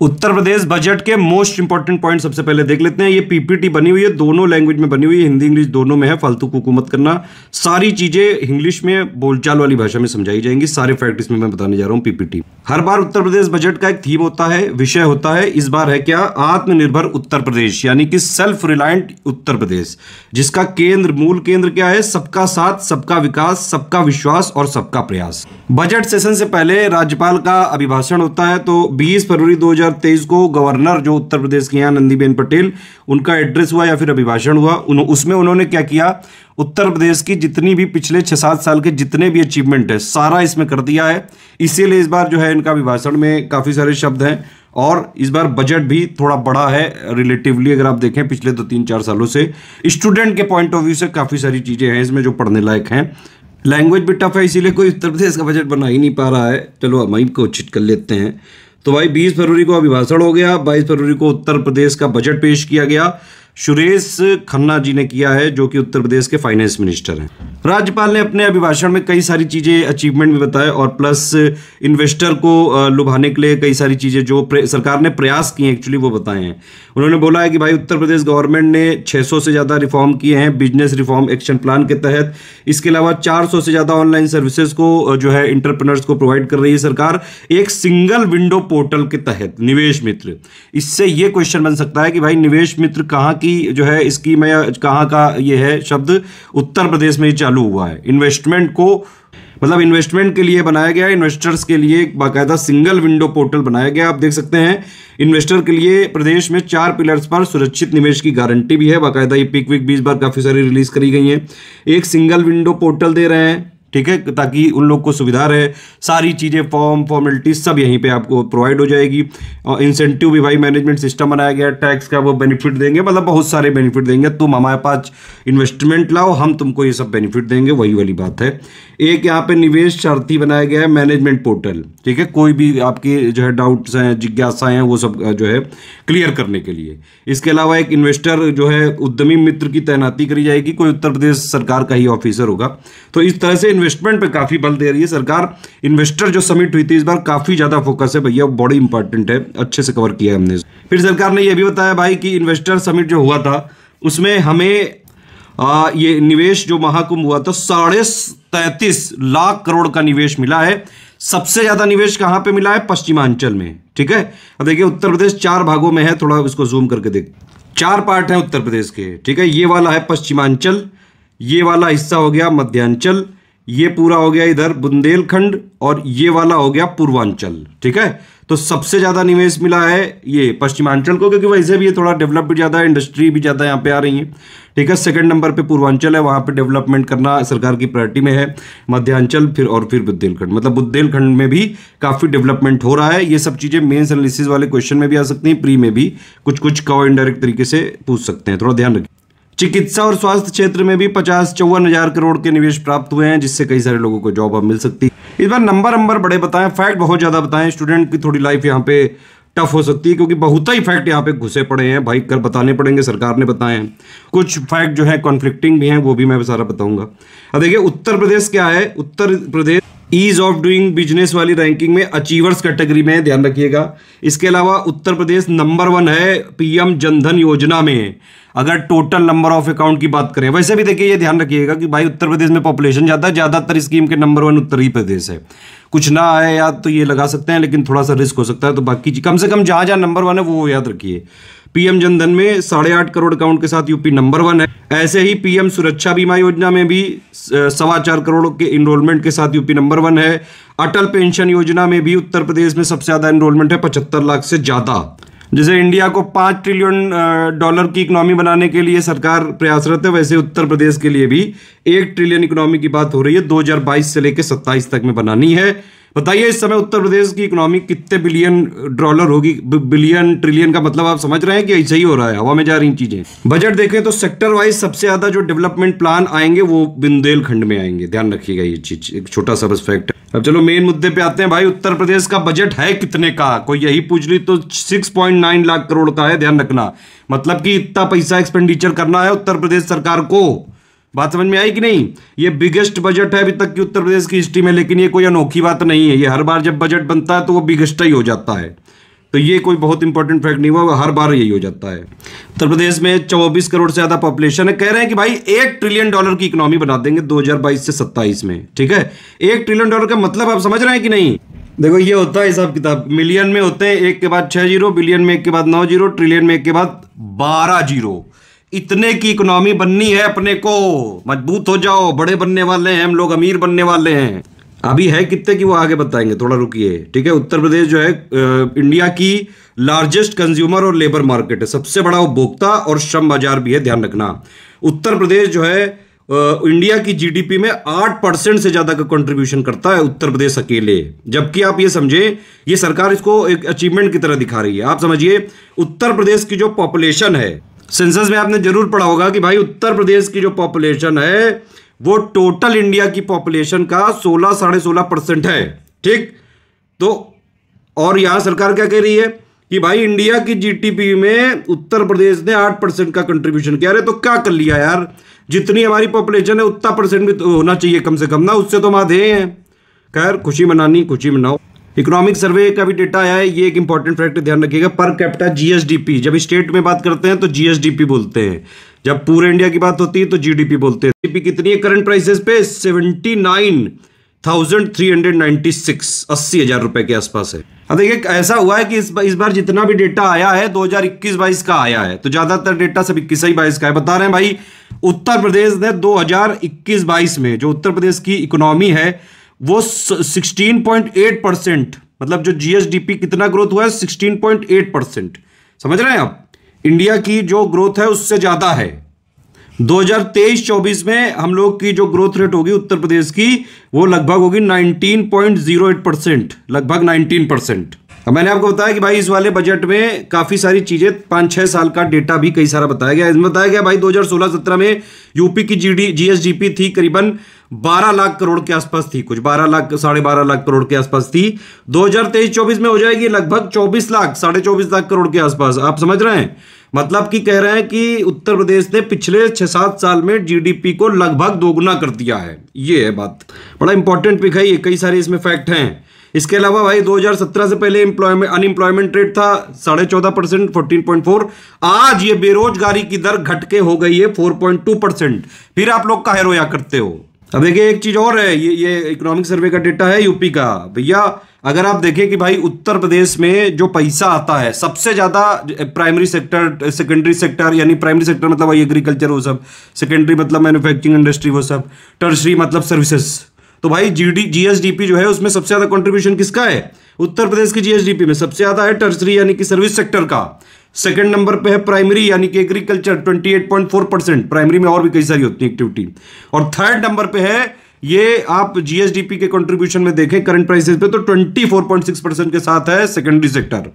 उत्तर Pradesh budget के most important point सबसे पहले देख लेते हैं। ये पीपीटी बनी हुई है, दोनों लैंग्वेज में बनी हुई है। हिंदी इंग्लिश दोनों में है। फालतू हुकूमत करना। सारी चीज़ें इंग्लिश में बोलचाल वाली भाषा में समझाई जाएँगी। सारे फैक्ट इसमें मैं बताने जा रहा हूँ पीपीटी हर बार उत्तर प्रदेश बजट का एक थीम होता है, विषय होता है। इस बार है क्या? आत्मनिर्भर उत्तर प्रदेश, यानी कि सेल्फ रिलायंट उत्तर प्रदेश, जिसका केंद्र, मूल केंद्र क्या है? सबका साथ, सबका विकास, सबका विश्वास और सबका प्रयास। बजट सेशन से पहले राज्यपाल का अभिभाषण होता है तो 20 फरवरी 2023 को गवर्नर जो उत्तर प्रदेश के यहाँ नंदीबेन पटेल उनका एड्रेस हुआ या फिर अभिभाषण हुआ उन, उसमें उन्होंने क्या किया? उत्तर प्रदेश की जितनी भी पिछले छह सात साल के जितने भी अचीवमेंट है सारा इसमें कर दिया है। इसीलिए इस बार जो है इनका अभिभाषण में काफ़ी सारे शब्द हैं और इस बार बजट भी थोड़ा बड़ा है रिलेटिवली अगर आप देखें पिछले दो तीन चार सालों से। स्टूडेंट के पॉइंट ऑफ़ व्यू से काफ़ी सारी चीज़ें हैं इसमें जो पढ़ने लायक हैं। लैंग्वेज भी टफ है इसीलिए कोई उत्तर प्रदेश का बजट बना ही नहीं पा रहा है। चलो हम ही कोशिश कर लेते हैं। तो भाई 20 फरवरी को अभिभाषण हो गया 22 फरवरी को उत्तर प्रदेश का बजट पेश किया गया। सुरेश खन्ना जी ने किया है, जो कि उत्तर प्रदेश के फाइनेंस मिनिस्टर हैं। राज्यपाल ने अपने अभिभाषण में कई सारी चीज़ें अचीवमेंट भी बताए और प्लस इन्वेस्टर को लुभाने के लिए कई सारी चीज़ें जो सरकार ने प्रयास किए एक्चुअली वो बताए हैं। उन्होंने बोला है कि भाई, उत्तर प्रदेश गवर्नमेंट ने 600 से ज़्यादा रिफॉर्म किए हैं बिज़नेस रिफॉर्म एक्शन प्लान के तहत। इसके अलावा 400 से ज़्यादा ऑनलाइन सर्विसेज़ को जो है इंटरप्रेनर्स को प्रोवाइड कर रही है सरकार। एक सिंगल विंडो पोर्टल के तहत, निवेश मित्र। इससे ये क्वेश्चन बन सकता है कि भाई, निवेश मित्र कहाँ की जो है, इसकी मैं कहाँ का ये है शब्द, उत्तर प्रदेश में चालू हुआ है। इन्वेस्टमेंट को मतलब इन्वेस्टमेंट के लिए बनाया गया इन्वेस्टर्स के लिए एक बाकायदा सिंगल विंडो पोर्टल बनाया गया। आप देख सकते हैं इन्वेस्टर के लिए प्रदेश में चार पिलर्स पर सुरक्षित निवेश की गारंटी भी है। बाकायदा ये पिक विक बीस बार काफ़ी सारी रिलीज़ करी गई हैं। एक सिंगल विंडो पोर्टल दे रहे हैं। ठीक है? ताकि उन लोग को सुविधा रहे। सारी चीज़ें फॉर्म फॉर्मेलिटीज सब यहीं पे आपको प्रोवाइड हो जाएगी। और इंसेंटिव भी भाई मैनेजमेंट सिस्टम बनाया गया टैक्स का वो बेनिफिट देंगे मतलब बहुत सारे बेनिफिट देंगे। तुम हमारे पास इन्वेस्टमेंट लाओ, हम तुमको ये सब बेनिफिट देंगे, वही वाली बात है। एक यहाँ पर निवेश शर्ती बनाया गया है मैनेजमेंट पोर्टल ठीक है? कोई भी आपके जो है डाउट्स हैं, जिज्ञासाएँ हैं, वो सब जो है क्लियर करने के लिए। इसके अलावा एक इन्वेस्टर जो है, उद्यमी मित्र की तैनाती करी जाएगी, कोई उत्तर प्रदेश सरकार का ही ऑफिसर होगा। तो इस तरह से इन्वेस्टमेंट पे काफ़ी बल दे रही है सरकार। इन्वेस्टर जो समिट हुई थी इस बार काफ़ी ज़्यादा फोकस है भैया बड़ी इंपॉर्टेंट है। अच्छे से कवर किया है हमने। फिर सरकार ने यह भी बताया भाई कि इन्वेस्टर समिट जो हुआ था उसमें हमें आ, ये निवेश जो महाकुंभ हुआ था साढ़े तैतीस लाख करोड़ का निवेश मिला है। सबसे ज़्यादा निवेश कहाँ पे मिला है? पश्चिमांचल में ठीक है? अब देखिए उत्तर प्रदेश चार भागों में है थोड़ा इसको जूम करके देख। चार पार्ट है उत्तर प्रदेश के ठीक है? ये वाला है पश्चिमांचल ये वाला हिस्सा हो गया मध्यांचल ये पूरा हो गया इधर बुंदेलखंड और ये वाला हो गया पूर्वांचल, ठीक है? तो सबसे ज़्यादा निवेश मिला है ये पश्चिमांचल को, क्योंकि वैसे भी ये थोड़ा डेवलप भी ज़्यादा है इंडस्ट्री भी ज़्यादा यहाँ पे आ रही है, ठीक है? सेकंड नंबर पे पूर्वांचल है, वहाँ पे डेवलपमेंट करना सरकार की प्रायोरिटी में है, मध्यांचल फिर और फिर बुद्देलखंड मतलब बुद्देलखंड में भी काफ़ी डेवलपमेंट हो रहा है। ये सब चीज़ें मेन्स एनालिसिस वाले क्वेश्चन में भी आ सकती हैं प्री में भी कुछ कुछ कव इनडायरेक्ट तरीके से पूछ सकते हैं, थोड़ा ध्यान रखिए। चिकित्सा और स्वास्थ्य क्षेत्र में भी पचास चौवन हज़ार करोड़ के निवेश प्राप्त हुए हैं, जिससे कई सारे लोगों को जॉब अब मिल सकती। है इस बार नंबर नंबर बड़े बताएँ, फैक्ट बहुत ज़्यादा बताएँ, स्टूडेंट की थोड़ी लाइफ यहाँ पे टफ हो सकती है, क्योंकि बहुत ही फैक्ट यहाँ पे घुसे पड़े हैं, भाई कर बताने पड़ेंगे, सरकार ने बताए हैं। कुछ फैक्ट जो है कॉन्फ्लिक्टिंग भी हैं, वो भी मैं सारा बताऊँगा। अब देखिए, उत्तर प्रदेश क्या है? Uttar Pradesh ease of doing business वाली रैंकिंग में अचीवर्स कैटेगरी में ध्यान रखिएगा। इसके अलावा उत्तर प्रदेश नंबर वन है पीएम जनधन योजना में। अगर टोटल नंबर ऑफ़ अकाउंट की बात करें, वैसे भी देखिए ये ध्यान रखिएगा कि भाई उत्तर प्रदेश में पॉपुलेशन ज़्यादा, ज़्यादातर स्कीम के नंबर वन उत्तर ही प्रदेश है। कुछ ना आए याद तो ये लगा सकते हैं, लेकिन थोड़ा सा रिस्क हो सकता है तो बाकी कम से कम जहाँ जहाँ नंबर वन है, वो याद रखिए। पीएम जनधन में साढ़े आठ करोड़ अकाउंट के साथ यूपी नंबर वन है। ऐसे ही पीएम सुरक्षा बीमा योजना में भी सवा चार करोड़ के इनरोलमेंट के साथ यूपी नंबर वन है। अटल पेंशन योजना में भी उत्तर प्रदेश में सबसे ज़्यादा इनरोलमेंट है, पचहत्तर लाख से ज़्यादा। जैसे इंडिया को पाँच ट्रिलियन डॉलर की इकोनॉमी बनाने के लिए सरकार प्रयासरत है, वैसे उत्तर प्रदेश के लिए भी एक ट्रिलियन इकोनॉमी की बात हो रही है 2022 से लेकर 27 तक में बनानी है। बताइए इस समय उत्तर प्रदेश की इकोनॉमी कितने बिलियन डॉलर होगी? बिलियन ट्रिलियन का मतलब आप समझ रहे हैं कि ऐसा ही हो रहा है? हवा में जा रही चीज़ें। बजट देखें तो सेक्टर वाइज सबसे ज़्यादा जो डेवलपमेंट प्लान आएँगे वो बुंदेलखंड में आएँगे। ध्यान रखिएगा ये चीज़, एक छोटा सा बस फैक्ट अब चलो मेन मुद्दे पे आते हैं भाई। उत्तर प्रदेश का बजट है कितने का? कोई यही पूछ ली तो 6.9 लाख करोड़ का है, ध्यान रखना। मतलब कि इतना पैसा एक्सपेंडिचर करना है उत्तर प्रदेश सरकार को। बात समझ में आई कि नहीं? ये बिगेस्ट बजट है अभी तक की उत्तर प्रदेश की हिस्ट्री में, लेकिन ये कोई अनोखी बात नहीं है। ये हर बार जब बजट बनता है तो वो बिगेस्ट ही हो जाता है। तो ये कोई बहुत इंपॉर्टेंट फैक्ट नहीं हुआ हर बार यही हो जाता है। उत्तर प्रदेश में 24 करोड़ से ज़्यादा पॉपुलेशन है। कह रहे हैं कि भाई, एक ट्रिलियन डॉलर की इकोनॉमी बना देंगे 2022 से 27 में, ठीक है? एक ट्रिलियन डॉलर का मतलब आप समझ रहे हैं कि नहीं? देखो, ये होता है हिसाब किताब। मिलियन में होते हैं, एक के बाद छह ज़ीरो बिलियन में एक के बाद नौ ज़ीरो ट्रिलियन में एक के बाद बारह ज़ीरो इतने की इकोनॉमी बननी है अपने को। मज़बूत हो जाओ, बड़े बनने वाले हैं, हम लोग अमीर बनने वाले हैं। अभी है कितने की वो आगे बताएँगे, थोड़ा रुकिए। ठीक है, उत्तर प्रदेश जो है इंडिया की लार्जेस्ट कंज्यूमर और लेबर मार्केट है। सबसे बड़ा उपभोक्ता और श्रम बाज़ार भी है, ध्यान रखना। उत्तर प्रदेश जो है इंडिया की जीडीपी में आठ परसेंट से ज़्यादा का कंट्रीब्यूशन करता है उत्तर प्रदेश अकेले। जबकि आप ये समझे, ये सरकार इसको एक अचीवमेंट की तरह दिखा रही है। आप समझिए, उत्तर प्रदेश की जो पॉपुलेशन है सेंसस में आपने ज़रूर पढ़ा होगा कि भाई उत्तर प्रदेश की जो पॉपुलेशन है, वो टोटल इंडिया की पॉपुलेशन का सोलह, साढ़े सोलह परसेंट है। ठीक? तो और यहाँ सरकार क्या कह रही है कि भाई इंडिया की जीडीपी में उत्तर प्रदेश ने आठ परसेंट का कंट्रीब्यूशन किया। अरे तो क्या कर लिया यार? जितनी हमारी पॉपुलेशन है, उतना परसेंट भी तो होना चाहिए कम से कम ना, उससे तो हम आधे हैं। खैर, खुशी मनानी, खुशी मनाओ। इकोनॉमिक सर्वे का भी डेटा आया है, ये एक इंपॉर्टेंट फैक्टर ध्यान रखिएगा पर कैपिटा जीएसडीपी जब स्टेट में बात करते हैं तो जीएसडीपी बोलते हैं। जब पूरे इंडिया की बात होती है तो जीडीपी बोलते हैं। जीडीपी कितनी है करंट प्राइसेस पे? Seventy nine thousand three hundred ninety six अस्सी हज़ार रुपए के आसपास है। अब देखिए, ऐसा हुआ है कि इस इस बार जितना भी डेटा आया है 2021-22 का आया है। तो ज़्यादातर डेटा सब इक्कीस बाईस का है। बता रहे हैं भाई, उत्तर प्रदेश ने 2021-22 में, जो उत्तर प्रदेश की इकोनॉमी है वो 16.8 परसेंट मतलब जो जीएसडीपी कितना ग्रोथ हुआ है 16.8 परसेंट समझ रहे हैं आप? इंडिया की जो ग्रोथ है, उससे ज़्यादा है। 2023-24 में हम लोग की जो ग्रोथ रेट होगी उत्तर प्रदेश की, वो लगभग होगी 19.08 परसेंट लगभग 19 परसेंट अब मैंने आपको बताया कि भाई इस वाले बजट में काफ़ी सारी चीज़ें, पाँच छह साल का डेटा भी कई सारा बताया गया इसमें बताया गया भाई 2016-17 में यूपी की जीडी जीएसडीपी थी करीबन 12 लाख करोड़ के आसपास थी कुछ 12 लाख, साढ़े बारह लाख करोड़ के आसपास थी। 2023-24 में हो जाएगी लगभग 24 लाख, साढ़े चौबीस लाख करोड़ के आसपास। आप समझ रहे हैं? मतलब कि कह रहे हैं कि उत्तर प्रदेश ने पिछले छह सात साल में जीडीपी को लगभग दोगुना कर दिया है। ये है बात। बड़ा इंपॉर्टेंट पिक है ये कई सारे इसमें फैक्ट हैं। इसके अलावा भाई 2017 से पहले एम्प्लॉयमेंट अनएम्प्लॉयमेंट रेट था साढ़े चौदह परसेंट फोर्टीन पॉइंट फोर आज ये बेरोजगारी की दर घटके हो गई है फोर पॉइंट टू परसेंट। फिर आप लोग काहे रोया करते हो? अब देखिए, एक चीज़ और है, ये ये इकोनॉमिक सर्वे का डेटा है यूपी का। भैया, अगर आप देखें कि भाई, उत्तर प्रदेश में जो पैसा आता है, सबसे ज़्यादा प्राइमरी सेक्टर सेकेंडरी सेक्टर यानी प्राइमरी सेक्टर मतलब एग्रीकल्चर वो सब सेकेंडरी मतलब मैन्युफैक्चरिंग इंडस्ट्री वो सब टर्सरी मतलब सर्विसेज़ तो भाई जीडी जीएसडीपी जो है उसमें सबसे ज़्यादा कंट्रीब्यूशन किसका है? उत्तर प्रदेश की जीएसडीपी में सबसे ज़्यादा है टर्सरी यानी कि सर्विस सेक्टर का। सेकंड नंबर पे है प्राइमरी यानी कि एग्रीकल्चर 28.4 परसेंट प्राइमरी में और भी कई सारी होती है एक्टिविटी और थर्ड नंबर पे है, ये आप जीएसडीपी के कंट्रीब्यूशन में देखें करंट प्राइसेस पे तो 24.6 परसेंट के साथ है सेकेंडरी सेक्टर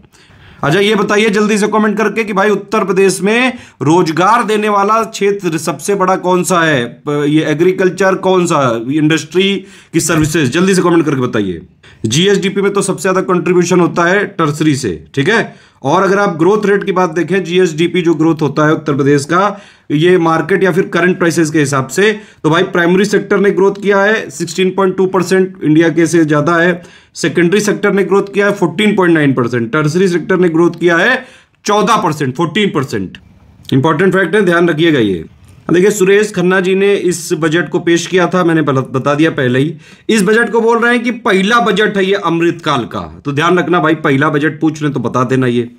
अच्छा ये बताइए जल्दी से कमेंट करके कि भाई उत्तर प्रदेश में रोज़गार देने वाला क्षेत्र सबसे बड़ा कौन सा है? ये एग्रीकल्चर कौन सा? इंडस्ट्री की सर्विसेज़ जल्दी से कमेंट करके बताइए। जीएसडीपी में तो सबसे ज़्यादा कंट्रीब्यूशन होता है टर्सरी से, ठीक है? और अगर आप ग्रोथ रेट की बात देखें जीएसडीपी जो ग्रोथ होता है उत्तर प्रदेश का, ये मार्केट या फिर करंट प्राइसेस के हिसाब से तो भाई प्राइमरी सेक्टर ने ग्रोथ किया है 16.2 परसेंट इंडिया के से ज़्यादा है। सेकेंडरी सेक्टर ने ग्रोथ किया है 14.9 परसेंट टर्सरी सेक्टर ने ग्रोथ किया है 14 percent fourteen percent important fact है, ध्यान रखिएगा ये। देखिए, सुरेश खन्ना जी ने इस बजट को पेश किया था, मैंने बता दिया पहले ही। इस बजट को बोल रहे हैं कि पहला बजट है ये अमृतकाल का। तो ध्यान रखना भाई, पहला बजट पूछ रहे तो बता देना ये।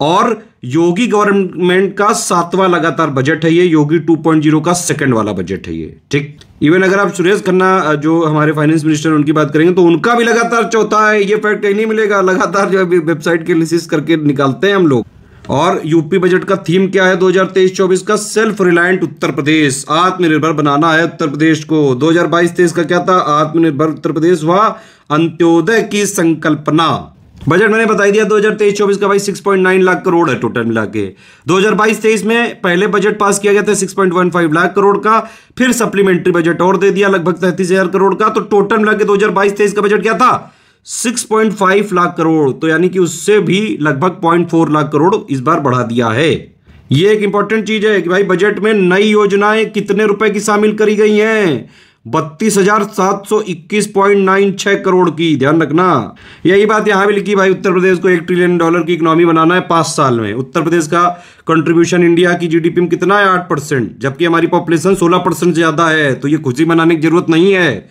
और योगी गवर्नमेंट का सातवां लगातार बजट है ये, योगी 2.0 का सेकंड वाला बजट है ये। ठीक? इवन अगर आप सुरेश खन्ना जो हमारे फाइनेंस मिनिस्टर उनकी बात करेंगे तो उनका भी लगातार चौथा है, ये फैक्ट कहीं नहीं मिलेगा। लगातार जो वेबसाइट के लिसिस करके निकालते हैं हम लोग। और यूपी बजट का थीम क्या है? 2023-24 का सेल्फ रिलायंट उत्तर प्रदेश। आत्मनिर्भर बनाना है उत्तर प्रदेश को। 2022-23 का क्या था? आत्मनिर्भर उत्तर प्रदेश व अंत्योदय की संकल्पना। बजट मैंने बता दिया 2023-24 का भाई 6.9 लाख करोड़ है टोटल मिला के। 2022-23 में पहले बजट पास किया गया था 6.15 लाख करोड़ का, फिर सप्लीमेंट्री बजट और दे दिया, लगभग तैतीस करोड़ का। तो टोटल मिला के 2022-23 का बजट क्या था? 6.5 लाख करोड़ तो यानी कि उससे भी लगभग 0.4 लाख करोड़ इस बार बढ़ा दिया है। ये एक इंपॉर्टेंट चीज़ है कि भाई बजट में नई योजनाएँ कितने रुपए की शामिल करी गई हैं? बत्तीस हज़ार सात सौ इक्कीस पॉइंट नाइन करोड़ की, ध्यान रखना। यही बात यहाँ भी लिखी, भाई उत्तर प्रदेश को एक ट्रिलियन डॉलर की इकोनॉमी बनाना है पाँच साल में। उत्तर प्रदेश का कंट्रीब्यूशन इंडिया की जीडीपी में कितना है? आठ परसेंट, जबकि हमारी पॉपुलेशन सोलह परसेंट ज़्यादा है तो ये खुशी मनाने की ज़रूरत नहीं है।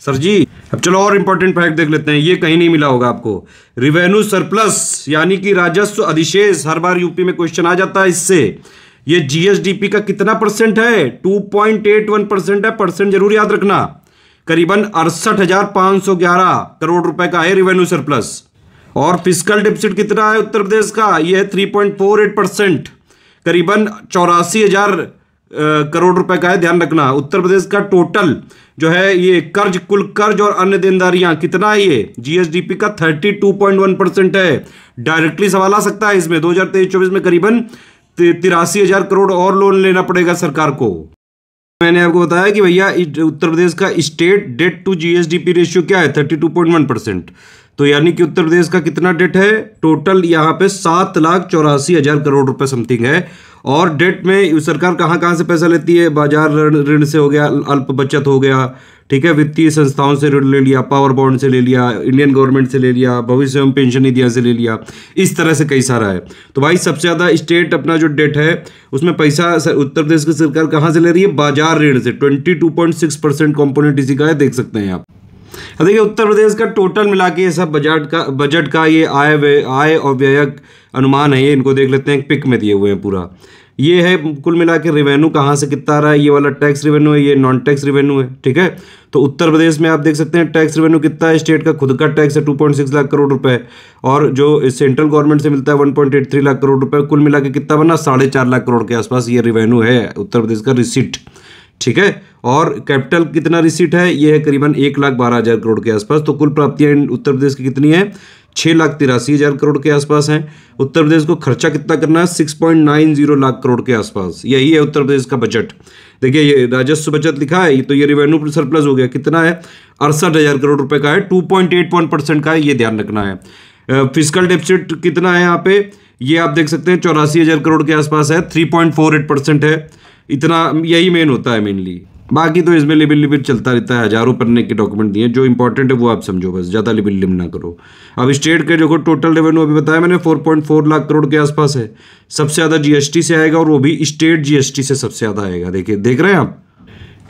सर जी अब चलो और इंपॉर्टेंट फैक्ट देख लेते हैं। ये कहीं नहीं मिला होगा आपको। रिवेन्यू सरप्लस यानी कि राजस्व अधिशेष, हर बार यूपी में क्वेश्चन आ जाता है इससे। ये जीएसडीपी का कितना परसेंट है? 2.81 परसेंट है। परसेंट ज़रूर याद रखना। करीबन अड़सठ करोड़ रुपए का है रिवेन्यू सरप्लस और फ़िज़िकल डिपिसिट कितना है उत्तर प्रदेश का? ये है 3.48 परसेंट करीबन चौरासी हज़ार करोड़ रुपए का है, ध्यान रखना। उत्तर प्रदेश का टोटल जो है ये कर्ज, कुल कर्ज और अन्य देनदारियाँ, कितना है ये? जीएसडीपी का 32.1 परसेंट है। डायरेक्टली सवाल आ सकता है इसमें। 2023-24 में करीबन तिरासी हज़ार करोड़ और लोन लेना पड़ेगा सरकार को। मैंने आपको बताया कि भैया उत्तर प्रदेश का state debt to GSDP ratio क्या है? Thirty two point one percent तो यानी कि उत्तर प्रदेश का कितना डेट है? टोटल यहाँ पे सात लाख चौरासी हज़ार करोड़ रुपए समथिंग है। और डेट में सरकार कहाँ कहाँ से पैसा लेती है? बाज़ार ऋण से हो गया, अल्प बचत हो गया, ठीक है? वित्तीय संस्थाओं से ऋण ले लिया पावर बॉन्ड से ले लिया इंडियन गवर्नमेंट से ले लिया, भविष्य एवं पेंशन निधियाँ से ले लिया, इस तरह से कई सारा है। तो भाई सबसे ज़्यादा स्टेट अपना जो डेट है, उसमें पैसा उत्तर प्रदेश की सरकार कहाँ से ले रही है? बाज़ार ऋण से। Twenty two point six percent component इसी का है, देख सकते हैं आप। देखिए, उत्तर प्रदेश का टोटल मिला के सब बजट का बजट का ये आय आय और व्यय अनुमान है, ये इनको देख लेते हैं पिक में दिए हुए हैं पूरा। ये है कुल मिला के रेवेन्यू कहाँ से कितना आ रहा है? ये वाला टैक्स रेवेन्यू है, ये नॉन टैक्स रेवेन्यू है, ठीक है? तो उत्तर प्रदेश में आप देख सकते हैं टैक्स रेवेन्यू कितना है? स्टेट का खुद का टैक्स है two point six lakh crore रुपए। और जो सेंट्रल गवर्नमेंट से मिलता है one point eight three lakh crore रुपए। कुल मिला के कितना बना? साढ़े चार लाख करोड़ के आसपास ये रेवेन्यू है, उत्तर प्रदेश का रिसिट ठीक है? और कैपिटल कितना रिसीट है? ये है करीबन एक लाख बारह हज़ार करोड़ के आसपास। तो कुल प्राप्तियाँ उत्तर प्रदेश की कितनी है? छह लाख तिरासी हज़ार करोड़ के आसपास हैं। उत्तर प्रदेश को खर्चा कितना करना है? Six point nine zero lakh crore के आसपास। यही है उत्तर प्रदेश का बजट। देखिए, ये राजस्व बचत लिखा है तो ये रिवेन्यू सरप्लस हो गया। कितना है? अड़सठ हज़ार करोड़ रुपए का है। Two point eight one percent का है, ये ध्यान रखना है। फ़िज़िकल डेफिसिट कितना है यहाँ पे? ये आप देख सकते हैं, चौरासी हज़ार करोड़ के आसपास है। Three point four eight percent है। इतना यही मेन होता है मेनली बाकी तो इसमें लिबिल लिबिल चलता रहता है, हज़ारों पन्ने के डॉक्यूमेंट दिए जो इंपॉर्टेंट है वो आप समझो बस, ज़्यादा लिबिल लिम ना करो। अब स्टेट के जो टोटल रेवेन्यू अभी बताया मैंने 4.4 लाख करोड़ के आसपास है। सबसे ज़्यादा जीएसटी से आएगा और वो भी स्टेट जीएसटी से सबसे ज़्यादा आएगा। देखिए, देख रहे हैं आप?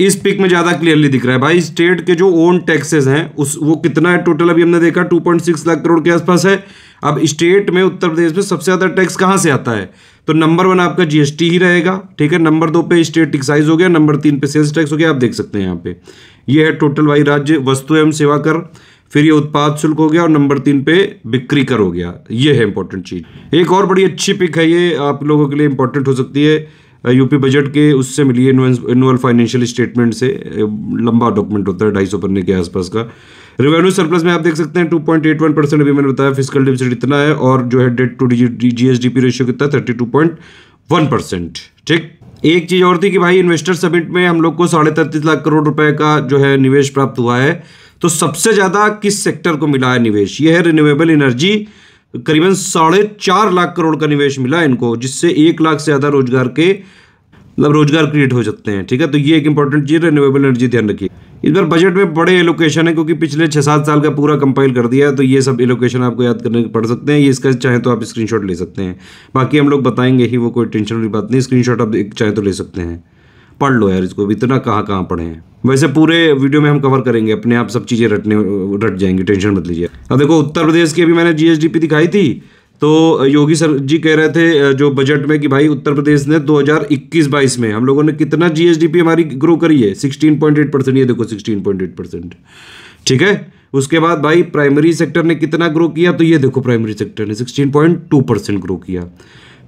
इस पिक में ज़्यादा क्लियरली दिख रहा है। भाई स्टेट के जो ओन टैक्सेस हैं, उस, वो कितना है? टोटल अभी हमने देखा 2.6 लाख करोड़ के आसपास है। अब स्टेट में उत्तर प्रदेश में सबसे ज़्यादा टैक्स कहाँ से आता है? तो नंबर वन आपका जीएसटी ही रहेगा, ठीक है? नंबर दो पे स्टेट एक्साइज हो गया, नंबर तीन पे सेल्स टैक्स हो गया, आप देख सकते हैं यहाँ पे। ये है टोटल वाई राज्य, वस्तु एवं सेवा कर, फिर ये उत्पाद शुल्क हो गया और नंबर तीन पे बिक्री कर हो गया। ये है इंपॉर्टेंट चीज़ एक और बड़ी अच्छी पिक है ये, आप लोगों के लिए इंपॉर्टेंट हो सकती है। यूपी बजट के उससे मिली एनुअल फाइनेंशियल स्टेटमेंट से, लंबा डॉक्यूमेंट होता है, ढाई सौ पन्ने के आसपास का। रेवेन्यू सरप्लस में आप देख सकते हैं two point eight one percent अभी मैंने बताया फ़िज़िकल डिफिसिट इतना है और जो है डेट टू जीएसडीपी रेशियो कितना thirty two point one percent ठीक? एक चीज़ और थी कि भाई इन्वेस्टर समिट में हम लोग को साढ़े तैतीस लाख करोड़ रुपए का जो है निवेश प्राप्त हुआ है। तो सबसे ज़्यादा किस सेक्टर को मिला है निवेश? ये है रिन्यूएबल एनर्जी करीबन साढ़े चार लाख करोड़ का निवेश मिला इनको, जिससे एक लाख से ज़्यादा रोज़गार के मतलब रोज़गार क्रिएट हो सकते हैं। ठीक है? तो ये एक इंपॉर्टेंट चीज़ रिन्यूएबल एनर्जी ध्यान रखिए। इस बार बजट में बड़े एलोकेशन है, क्योंकि पिछले छः सात साल का पूरा कंपाइल कर दिया है तो ये सब एलोकेशन आपको याद करने पड़ सकते हैं। ये इसका चाहे तो आप स्क्रीनशॉट ले सकते हैं। बाकी हम लोग बताएँगे ही, वो कोई टेंशन वाली बात नहीं। स्क्रीनशॉट आप चाहे तो ले सकते हैं। पढ़ लो यार इसको इतना कहाँ कहाँ पढ़े हैं। वैसे पूरे वीडियो में हम कवर करेंगे, अपने आप सब चीज़ें रटने रट जाएँगी टेंशन मत लीजिए। अब देखो, उत्तर प्रदेश की अभी मैंने जीएसडीपी दिखाई थी तो योगी सर जी कह रहे थे जो बजट में कि भाई उत्तर प्रदेश ने 2021-22 में, हम लोगों ने कितना जीएसडीपी हमारी ग्रो करी है? 16.8 परसेंट ये देखो 16.8 परसेंट ठीक है? उसके बाद भाई प्राइमरी सेक्टर ने कितना ग्रो किया? तो ये देखो प्राइमरी सेक्टर ने 16.2 परसेंट ग्रो किया।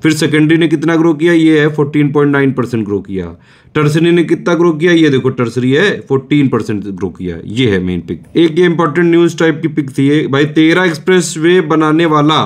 फिर सेकेंडरी ने कितना ग्रो किया? ये है 14.9 परसेंट ग्रो किया। टर्सरी ने कितना ग्रो किया? ये देखो टर्सरी है 14 परसेंट ग्रो किया। ये है मेन पिक एक ये इंपॉर्टेंट न्यूज़ टाइप की पिक थी भाई तेरह एक्सप्रेस वे बनाने वाला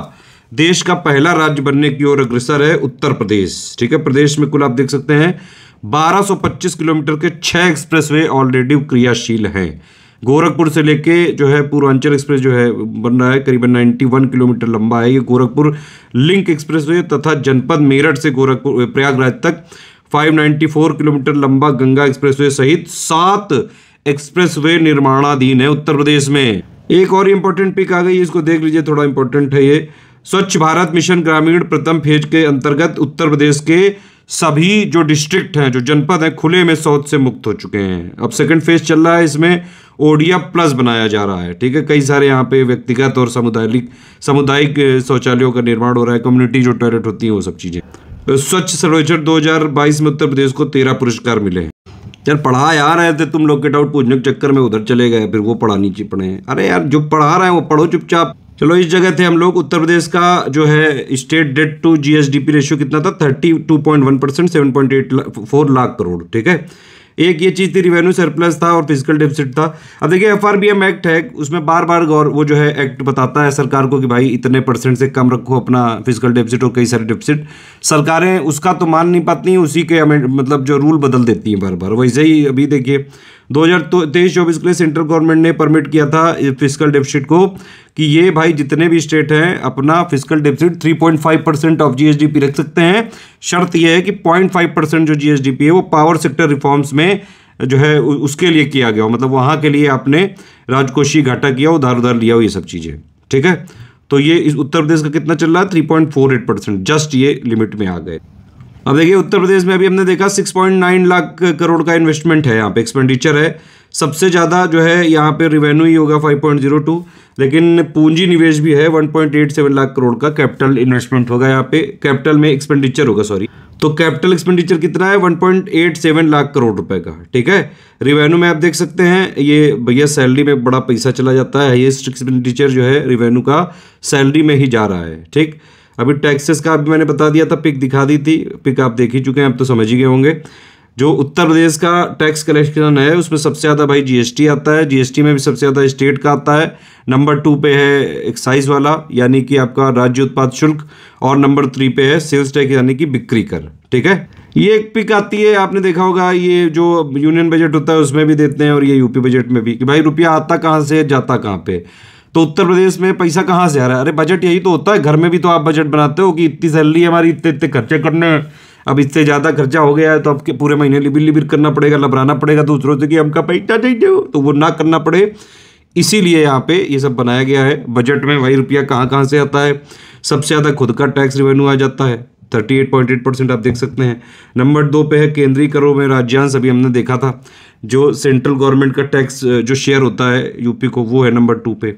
देश का पहला राज्य बनने की ओर अग्रसर है उत्तर प्रदेश। ठीक है, प्रदेश में कुल आप देख सकते हैं 1225 किलोमीटर के छह एक्सप्रेसवे ऑलरेडी क्रियाशील हैं। गोरखपुर से लेके जो है पूर्वांचल एक्सप्रेस जो है बन रहा है, करीबन 91 किलोमीटर लंबा है ये गोरखपुर लिंक एक्सप्रेस वे तथा जनपद मेरठ से गोरखपुर, प्रयागराज तक 594 किलोमीटर लंबा गंगा एक्सप्रेसवे सहित सात एक्सप्रेस वे निर्माणाधीन है उत्तर प्रदेश में। एक और इंपॉर्टेंट पिक आ गई इसको देख लीजिए, थोड़ा इंपॉर्टेंट है ये। स्वच्छ भारत मिशन ग्रामीण प्रथम फ़ेज़ के अंतर्गत उत्तर प्रदेश के सभी जो डिस्ट्रिक्ट हैं, जो जनपद हैं, खुले में शौच से मुक्त हो चुके हैं। अब सेकंड फ़ेज़ चल रहा है, इसमें ओडिया प्लस बनाया जा रहा है, ठीक है? कई सारे यहाँ पे व्यक्तिगत और सामुदायिक सामुदायिक शौचालयों का निर्माण हो रहा है कम्युनिटी जो टॉयलेट होती है, वो सब चीज़ें। स्वच्छ सर्वेक्षण 2022 में उत्तर प्रदेश को तेरह पुरस्कार मिले हैं। यार, पढ़ा यार रहे थे तुम लोग के डाउट पूछने के चक्कर में उधर चले गए, फिर वो पढ़ा नीचे पढ़े अरे यार, जो पढ़ा रहे हैं, वो पढ़ो चुपचाप। चलो, इस जगह थे हम लोग। उत्तर प्रदेश का जो है state debt to GSDP ratio कितना था? Thirty two point one percent seven point eight four lakh crore, ठीक है? एक ये चीज़ थी रिवेन्यू सरप्लस था और फ़िज़िकल डेफिसिट था। अब देखिए एफ़ आर एक्ट है, उसमें बार बार गौर, वो जो है एक्ट बताता है सरकार को कि भाई, इतने परसेंट से कम रखो अपना फ़िज़िकल डेफिसिट और कई सारे डेफिसिट सरकारें उसका तो मान नहीं पाती, उसी के मतलब जो रूल बदल देती हैं बार बार वैसे ही अभी देखिए दो हज़ार तेईस, चौबीस के लिए सेंट्रल गवर्नमेंट ने परमिट किया था फ़िज़िकल डेफिसिट को कि ये भाई जितने भी स्टेट हैं, अपना physical deficit 3.5 percent of GSDP रख सकते हैं। शर्त यह है कि 0.5 परसेंट जो जीएसडीपी है, वो पावर सेक्टर रिफॉर्म्स में जो है उसके लिए किया गया हो। मतलब वहाँ के लिए आपने राजकोषीय घाटा किया उधार उधार लिया हो, ये सब चीज़ें। ठीक है? तो ये इस उत्तर प्रदेश का कितना चल रहा है? Three point four eight percent. Just ये लिमिट में आ गए। अब देखिए, उत्तर प्रदेश में अभी हमने देखा 6.9 लाख करोड़ का इन्वेस्टमेंट है यहाँ पे एक्सपेंडिचर है। सबसे ज़्यादा जो है यहाँ पे रिवेन्यू ही होगा 5.02 लेकिन पूंजी निवेश भी है 1.87 लाख करोड़ का कैपिटल इन्वेस्टमेंट होगा यहाँ पे। कैपिटल में एक्सपेंडिचर होगा सॉरी तो कैपिटल एक्सपेंडिचर कितना है? 1.87 लाख करोड़ रुपए का, ठीक है? रिवेन्यू में आप देख सकते हैं, ये भैया सैलरी में बड़ा पैसा चला जाता है हाइएस्ट एक्सपेंडिचर जो है रिवेन्यू का सैलरी में ही जा रहा है, ठीक? अभी टैक्सेस का अभी मैंने बता दिया था पिक दिखा दी थी पिक आप देख ही चुके हैं अब तो समझ ही गए होंगे। जो उत्तर प्रदेश का टैक्स कलेक्शन है, उसमें सबसे ज़्यादा भाई जीएसटी आता है। जीएसटी में भी सबसे ज़्यादा स्टेट का आता है। नंबर टू पे है एक्साइज वाला, यानी कि आपका राज्य उत्पाद शुल्क, और नंबर थ्री पे है सेल्स टैक्स यानी कि बिक्री कर, ठीक है? ये एक पिक आती है, आपने देखा होगा, ये जो यूनियन बजट होता है, उसमें भी देते हैं, और ये यूपी बजट में भी, कि भाई रुपया आता कहाँ से जाता कहाँ पे? तो उत्तर प्रदेश में पैसा कहाँ से आ रहा है? अरे बजट यही तो होता है। घर में भी तो आप बजट बनाते हो कि इतनी सैलरी हमारी, इतने इतने खर्चे करने अब इससे ज़्यादा खर्चा हो गया है तो आपके पूरे महीने लिबिर लिबिर करना पड़ेगा, लबराना पड़ेगा दूसरों से कि हमका पैसा चाहिए तो वो ना करना पड़े। इसीलिए यहाँ पे ये सब बनाया गया है। बजट में वही रुपया कहाँ कहाँ से आता है? सबसे ज़्यादा खुद का टैक्स रिवेन्यू आ जाता है। Thirty eight point eight percent आप देख सकते हैं। नंबर दो पे है केंद्रीय करों में राज्यांश, अभी हमने देखा था। जो सेंट्रल गवर्नमेंट का टैक्स जो शेयर होता है यूपी को, वो है नंबर टू पे।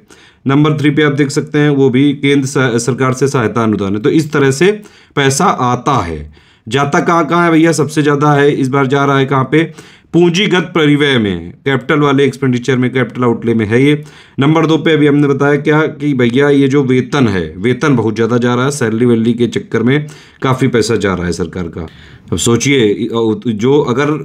नंबर थ्री पे आप देख सकते हैं, वो भी केंद्र सरकार से सहायता अनुदान है। तो इस तरह से पैसा आता है। जाता कहाँ कहाँ है भैया? सबसे ज़्यादा है, इस बार जा रहा है कहाँ पे? पूंजीगत परिवय में कैपिटल वाले एक्सपेंडिचर में कैपिटल आउटले में है ये। नंबर दो पे अभी हमने बताया क्या कि भैया ये जो वेतन है, वेतन बहुत ज़्यादा जा रहा है सैलरी वैलरी के चक्कर में काफ़ी पैसा जा रहा है सरकार का। अब सोचिए जो अगर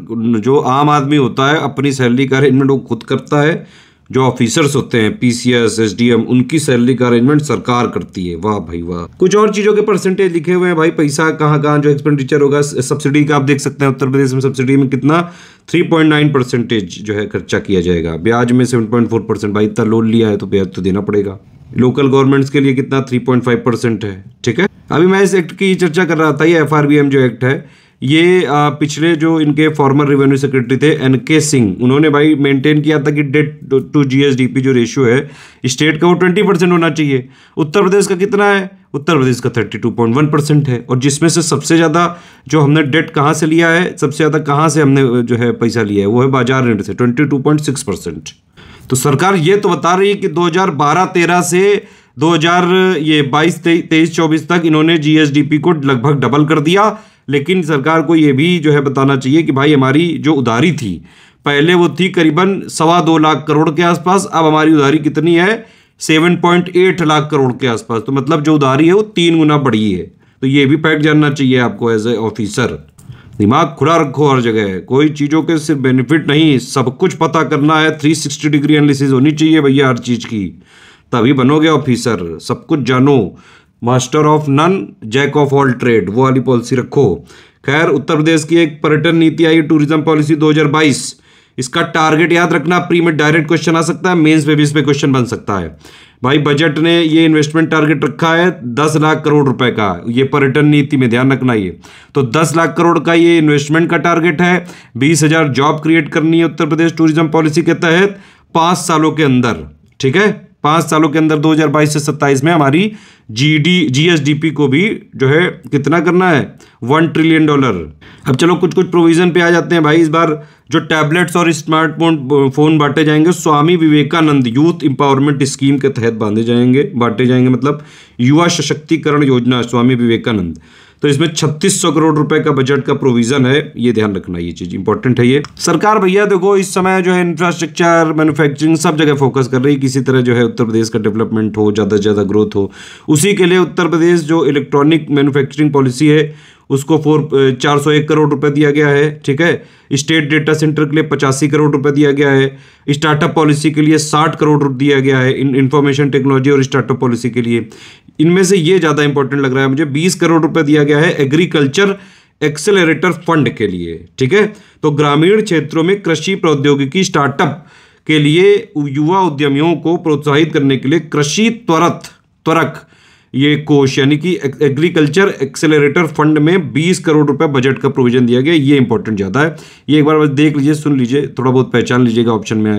जो आम आदमी होता है, अपनी सैलरी का अरेंजमेंट वो खुद करता है जो ऑफिसर्स होते हैं पीसीएस एसडीएम उनकी सैलरी का अरेंजमेंट सरकार करती है। वाह भाई वाह। कुछ और चीज़ों के परसेंटेज लिखे हुए हैं भाई। पैसा कहाँ कहाँ जो एक्सपेंडिचर होगा सब्सिडी का आप देख सकते हैं, उत्तर प्रदेश में सब्सिडी में कितना? 3.9 परसेंटेज जो है खर्चा किया जाएगा। ब्याज में 7.4 परसेंट भाई, इतना लोन लिया है तो ब्याज तो देना पड़ेगा। लोकल गवर्नमेंट्स के लिए कितना? 3.5 परसेंट है, ठीक है? अभी मैं इस एक्ट की चर्चा कर रहा था, ये एफ़ जो एक्ट है ये पिछले जो इनके फॉर्मर रेवेन्यू सेक्रेटरी थे एन के सिंह उन्होंने भाई मेंटेन किया था कि डेट टू जीएसडीपी जो रेशियो है स्टेट का वो ट्वेंटी परसेंट होना चाहिए। उत्तर प्रदेश का कितना है? उत्तर प्रदेश का thirty two point one percent है। और जिसमें से सबसे ज़्यादा जो हमने डेट कहाँ से लिया है, सबसे ज़्यादा कहाँ से हमने जो है पैसा लिया है, वो है बाज़ार रेट से twenty two point six percent तो सरकार ये तो बता रही है कि दो हज़ार बारह तेरह से 2000 ये 22 तेईस चौबीस तक इन्होंने जीएसडीपी को लगभग डबल कर दिया। लेकिन सरकार को ये भी जो है बताना चाहिए कि भाई हमारी जो उधारी थी, पहले वो थी करीबन सवा दो लाख करोड़ के आसपास, अब हमारी उधारी कितनी है? Seven point eight lakh crore के आसपास। तो मतलब जो उधारी है वो तीन गुना बढ़ी है। तो ये भी फैक्ट जानना चाहिए आपको एज ए ऑफिसर दिमाग खुला रखो हर जगह। कोई चीज़ों के सिर्फ़ बेनिफिट नहीं, सब कुछ पता करना है। थ्री सिक्सटी डिग्री एनालिसिस होनी चाहिए भैया हर चीज़ की। तभी बनोगे ऑफिसर सब कुछ जानो। Master of none, jack of all trade, वो वाली पॉलिसी रखो। खैर, उत्तर प्रदेश की एक पर्यटन नीति आई, टूरिज़्म पॉलिसी 2022 इसका टारगेट याद रखना, प्री में डायरेक्ट क्वेश्चन आ सकता है, मेंस इस पे क्वेश्चन बन सकता है। भाई बजट ने ये इन्वेस्टमेंट टारगेट रखा है, दस लाख करोड़ रुपए का। ये पर्यटन नीति में ध्यान रखना ये। तो दस लाख करोड़ का ये इन्वेस्टमेंट का टारगेट है, बीस हज़ार जॉब क्रिएट करनी है उत्तर प्रदेश टूरिज़्म पॉलिसी के तहत, पाँच सालों के अंदर। ठीक है? पाँच सालों के अंदर 2022 से 27 में हमारी जीडी जीएसडीपी को भी जो है कितना करना है? वन ट्रिलियन डॉलर अब चलो कुछ कुछ प्रोविज़न पे आ जाते हैं भाई। इस बार जो टैबलेट्स और स्मार्टफ़ोन फ़ोन बांटे जाएँगे, Swami Vivekananda youth empowerment scheme के तहत बांधे जाएँगे, बांटे जाएँगे मतलब युवा सशक्तिकरण योजना, स्वामी विवेकानंद। तो इसमें छत्तीस सौ करोड़ रुपए का बजट का प्रोविज़न है। ये ध्यान रखना, ये चीज़ इंपॉर्टेंट है ये। सरकार भैया, देखो, इस समय जो है इंफ्रास्ट्रक्चर मैन्युफैक्चरिंग सब जगह फोकस कर रही है। किसी तरह जो है उत्तर प्रदेश का डेवलपमेंट हो, ज़्यादा से ज़्यादा ग्रोथ हो। उसी के लिए उत्तर प्रदेश जो इलेक्ट्रॉनिक मैन्युफैक्चरिंग पॉलिसी है उसको फोर चार सौ एक करोड़ रुपए दिया गया है, ठीक है? स्टेट डेटा सेंटर के लिए पचासी करोड़ रुपए दिया गया है, स्टार्टअप पॉलिसी के लिए साठ करोड़ दिया गया है इन इंफॉर्मेशन टेक्नोलॉजी और स्टार्टअप पॉलिसी के लिए। इनमें से ये ज़्यादा इंपॉर्टेंट लग रहा है मुझे, बीस करोड़ रुपये दिया गया है एग्रीकल्चर एक्सेलरेटर फंड के लिए, ठीक है? तो ग्रामीण क्षेत्रों में कृषि प्रौद्योगिकी स्टार्टअप के लिए युवा उद्यमियों को प्रोत्साहित करने के लिए कृषि त्वरत, त्वरक ये कोष यानी कि एग्रीकल्चर एक्सेलरेटर फंड में 20 करोड़ रुपए बजट का प्रोविज़न दिया गया। ये इंपॉर्टेंट ज़्यादा है। ये एक बार बस देख लीजिए, सुन लीजिए, थोड़ा बहुत पहचान लीजिएगा ऑप्शन में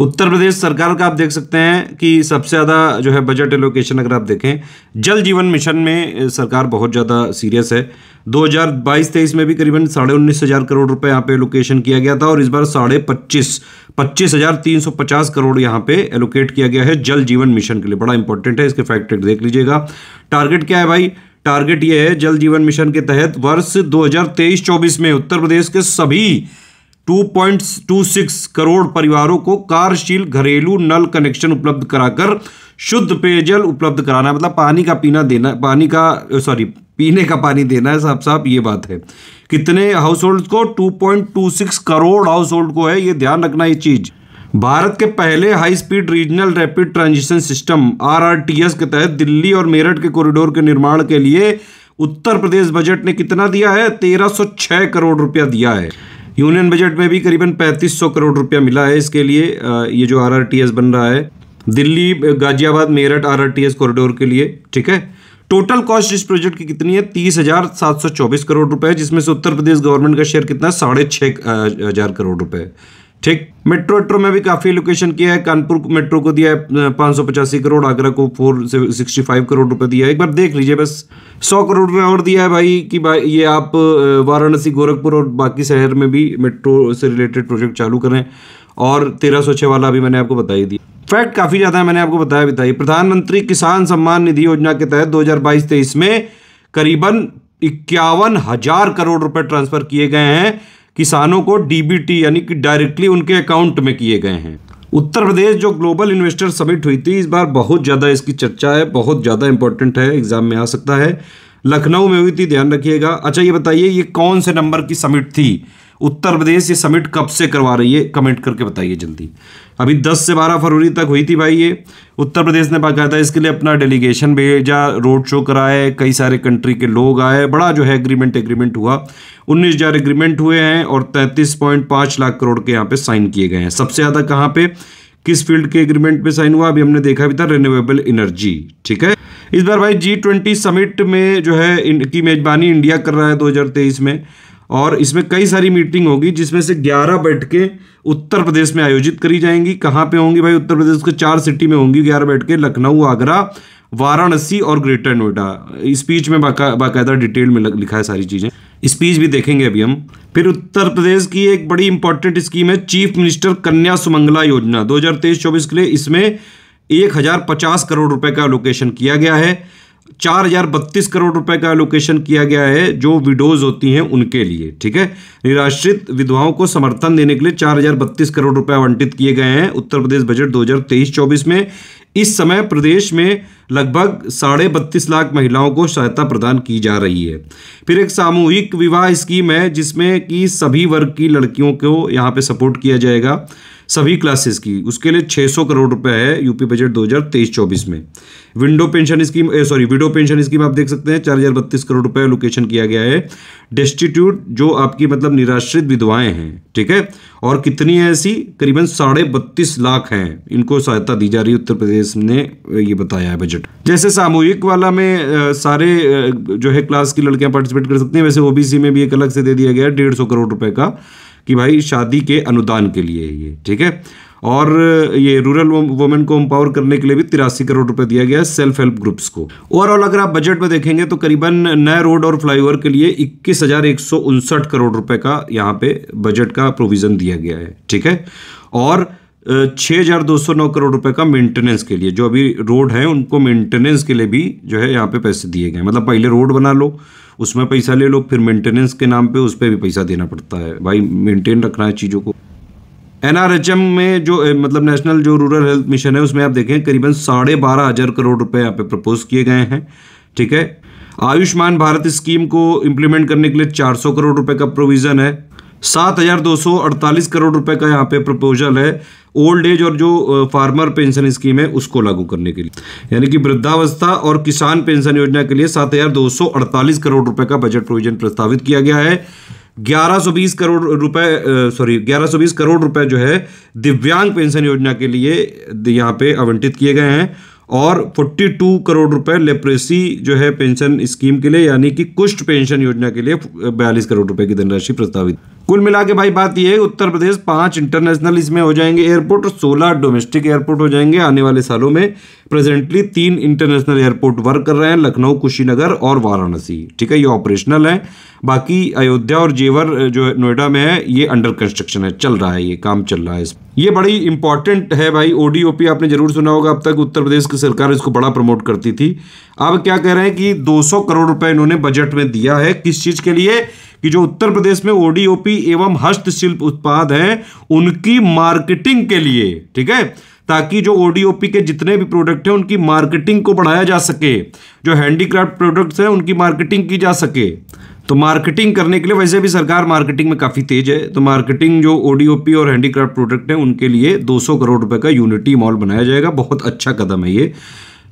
उत्तर प्रदेश सरकार का आप देख सकते हैं कि सबसे ज़्यादा जो है बजट एलोकेशन अगर आप देखें, जल जीवन मिशन में सरकार बहुत ज़्यादा सीरियस है। 2022-23 में भी करीबन साढ़े उन्नीस हज़ार करोड़ रुपए यहाँ पे एलोकेशन किया गया था और इस बार साढ़े पच्चीस पच्चीस हज़ार तीन सौ पचास करोड़ यहाँ पे एलोकेट किया गया है जल जीवन मिशन के लिए। बड़ा इंपॉर्टेंट है, इसके फैक्ट देख लीजिएगा। टारगेट क्या है भाई? टारगेट ये है जल जीवन मिशन के तहत वर्ष 2023-24 में उत्तर प्रदेश के सभी 2.26 करोड़ परिवारों को कार्यशील घरेलू नल कनेक्शन उपलब्ध कराकर शुद्ध पेयजल उपलब्ध कराना मतलब पानी का पीना देना, पानी का सॉरी पीने का पानी देना है साहब साहब ये बात है। कितने हाउस होल्ड को 2.26 करोड़ हाउस होल्ड को है, ये ध्यान रखना ये चीज़। भारत के पहले high speed regional rapid transition system RRTS के तहत दिल्ली और मेरठ के कॉरिडोर के निर्माण के लिए उत्तर प्रदेश बजट ने कितना दिया है? तेरह करोड़ रुपया दिया है। यूनियन बजट में भी करीबन 3500 करोड़ रुपया मिला है। इसके लिए ये जो आरआरटीएस बन रहा है, दिल्ली गाजियाबाद, मेरठ आरआरटीएस कॉरिडोर के लिए, ठीक है? टोटल कॉस्ट इस प्रोजेक्ट की कितनी है? तीस हज़ार सात सौ चौबीस करोड़ रुपए, जिसमें से उत्तर प्रदेश गवर्नमेंट का शेयर कितना साढ़े छः हज़ार करोड़ रुपए। ठीक। मेट्रो वेट्रो में भी काफ़ी लोकेशन किया है। कानपुर मेट्रो को दिया है पाँच करोड़। आगरा को फोर सिक्सटी फाइव करोड़ रुपए दिया है। एक बार देख लीजिए बस। सौ करोड़ रुपए और दिया है भाई कि भाई ये आप वाराणसी, गोरखपुर और बाकी शहर में भी मेट्रो से रिलेटेड प्रोजेक्ट चालू करें। और तेरह सौ छः वाला भी मैंने आपको बता ही दिया फैक्ट काफ़ी ज़्यादा है, मैंने आपको बताया बताइए प्रधानमंत्री किसान सम्मान निधि योजना के तहत 2022-23 में करीबन इक्यावन हज़ार करोड़ रुपए ट्रांसफ़र किए गए हैं। किसानों को डीबीटी यानी कि डायरेक्टली उनके अकाउंट में किए गए हैं। उत्तर प्रदेश जो ग्लोबल इन्वेस्टर समिट हुई थी, इस बार बहुत ज़्यादा इसकी चर्चा है, बहुत ज़्यादा इंपॉर्टेंट है एग्ज़ाम में आ सकता है। लखनऊ में हुई थी, ध्यान रखिएगा। अच्छा ये बताइए, ये कौन से नंबर की समिट थी? उत्तर प्रदेश ये समिट कब से करवा रही है? कमेंट करके बताइए जल्दी। अभी 10 से 12 फरवरी तक हुई थी भाई ये। उत्तर प्रदेश ने बाकायदा इसके लिए अपना डेलीगेशन भेजा रोड शो कराए, कई सारे कंट्री के लोग आए। बड़ा जो है एग्रीमेंट एग्रीमेंट हुआ। उन्नीस हज़ार एग्रीमेंट हुए हैं और तैंतीस पॉइंट पाँच लाख करोड़ के यहाँ पे साइन किए गए हैं। सबसे ज़्यादा कहाँ पे? किस फ़ील्ड के एग्रीमेंट पे साइन हुआ? अभी हमने देखा भी था रिन्यूएबल एनर्जी ठीक है? इस बार भाई जी ट्वेंटी समिट में जो है इनकी मेजबानी इंडिया कर रहा है 2023 में। और इसमें कई सारी मीटिंग होगी, जिसमें से 11 बैठकें उत्तर प्रदेश में आयोजित करी जाएँगी। कहाँ पे होंगी भाई? उत्तर प्रदेश के चार सिटी में होंगी, ग्यारह बैठकें लखनऊ, आगरा, वाराणसी और ग्रेटर नोएडा। स्पीच में बाका, बाकायदा डिटेल में लिखा है सारी चीज़ें। स्पीच भी देखेंगे अभी हम। फिर उत्तर प्रदेश की एक बड़ी इंपॉर्टेंट स्कीम है चीफ मिनिस्टर कन्या सुमंगला योजना। 2023-24 के लिए इसमें एक हज़ार पचास करोड़ रुपए का लोकेशन किया गया है। चार हज़ार बत्तीस करोड़ रुपए का एलोकेशन किया गया है, जो विडोज होती हैं उनके लिए, ठीक है? निराश्रित विधवाओं को समर्थन देने के लिए चार हज़ार बत्तीस करोड़ रुपए आवंटित किए गए हैं, उत्तर प्रदेश बजट 2023-24 में। इस समय प्रदेश में लगभग साढ़े बत्तीस लाख महिलाओं को सहायता प्रदान की जा रही है। फिर एक सामूहिक विवाह स्कीम है, जिसमें कि सभी वर्ग की लड़कियों को यहाँ पे सपोर्ट किया जाएगा। सभी क्लासेस की। उसके लिए 600 करोड़ रुपए है यूपी बजट 2023-24 में। Window pension scheme sorry widow pension scheme आप देख सकते हैं, चार हज़ार बत्तीस करोड़ रुपए लोकेशन किया गया है। डेस्टिट्यूट जो आपकी मतलब निराश्रित विधवाएँ हैं, ठीक है? और कितनी है ऐसी? करीबन साढ़े बत्तीस लाख हैं। इनको सहायता दी जा रही है उत्तर प्रदेश ने, ये बताया है बजट जैसे सामूहिक वाला में सारे जो है क्लास की लड़कियाँ पार्टिसिपेट कर सकती हैं। वैसे ओबीसी में भी एक अलग से दे दिया गया है, डेढ़ सौ करोड़ रुपए का। कि भाई शादी के अनुदान के लिए ये, ठीक है? और ये रूरल वुमेन को एम्पावर करने के लिए भी तिरासी करोड़ रुपए दिया गया है सेल्फ हेल्प ग्रुप्स को। ओवरऑल अगर आप बजट में देखेंगे तो करीबन नए रोड और फ्लाईओवर के लिए इक्कीस हज़ार एक सौ उनसठ करोड़ रुपए का यहाँ पे बजट का प्रोविज़न दिया गया है, ठीक है? और छः हज़ार दो सौ नौ करोड़ रुपए का मेंटेनेंस के लिए। जो अभी रोड है, उनको मेंटेनेंस के लिए भी जो है यहाँ पे पैसे दिए गए मतलब पहले रोड बना लो, उसमें पैसा ले लो, फिर मेंटेनेंस के नाम पे उस पर भी पैसा देना पड़ता है। भाई मेंटेन रखना है चीज़ों को। एनआरएचएम में जो मतलब नेशनल जो रूरल हेल्थ मिशन है, उसमें आप देखें, करीबन साढ़े बारह हज़ार करोड़ रुपए यहाँ पे प्रपोज किए गए हैं। ठीक है? आयुष्मान भारत स्कीम को इम्प्लीमेंट करने के लिए 400 करोड़ रुपए का प्रोविज़न है। सात हज़ार दो सौ अड़तालीस करोड़ रुपए का यहाँ पे प्रपोजल है। ओल्ड एज और जो फार्मर पेंशन स्कीम है, उसको लागू करने के लिए। यानी कि वृद्धावस्था और किसान पेंशन योजना के लिए सात हज़ार दो सौ अड़तालीस करोड़ रुपए का बजट प्रोविज़न प्रस्तावित किया गया है। 1120 करोड़ रुपए सॉरी 1120 करोड़ रुपए जो है दिव्यांग पेंशन योजना के लिए यहाँ पे आवंटित किए गए हैं। और 42 करोड़ रुपए लेप्रेसी जो है पेंशन स्कीम के लिए, यानी कि कुष्ठ पेंशन योजना के लिए 42 करोड़ रुपए की धनराशि प्रस्तावित। कुल मिला के भाई बात यह है, उत्तर प्रदेश पाँच इंटरनेशनल इसमें हो जाएँगे एयरपोर्ट और सोलह डोमेस्टिक एयरपोर्ट हो जाएँगे। आने वाले सालों में प्रेजेंटली तीन इंटरनेशनल एयरपोर्ट वर्क कर रहे हैं, लखनऊ, कुशीनगर और वाराणसी। ठीक है, ये ऑपरेशनल है। बाकी अयोध्या और जेवर जो नोएडा में है, ये अंडर कंस्ट्रक्शन है, चल रहा है, ये काम चल रहा है। ये बड़ी इंपॉर्टेंट है भाई ओडीओपी आपने ज़रूर सुना होगा, अब तक उत्तर प्रदेश की सरकार इसको बड़ा प्रमोट करती थी। अब क्या कह रहे हैं कि 200 करोड़ रुपए इन्होंने बजट में दिया है। किस चीज़ के लिए? कि जो उत्तर प्रदेश में ओडीओपी एवं हस्तशिल्प उत्पाद हैं, उनकी मार्केटिंग के लिए, ठीक है? ताकि जो ओडीओपी के जितने भी प्रोडक्ट हैं, उनकी मार्केटिंग को बढ़ाया जा सके। जो हैंडीक्राफ्ट प्रोडक्ट्स हैं, उनकी मार्केटिंग की जा सके। तो मार्केटिंग करने के लिए, वैसे भी सरकार मार्केटिंग में काफ़ी तेज है तो मार्केटिंग जो ओडीओपी और हैंडीक्राफ्ट प्रोडक्ट हैं, उनके लिए 200 करोड़ रुपए का यूनिटी मॉल बनाया जाएगा। बहुत अच्छा कदम है ये।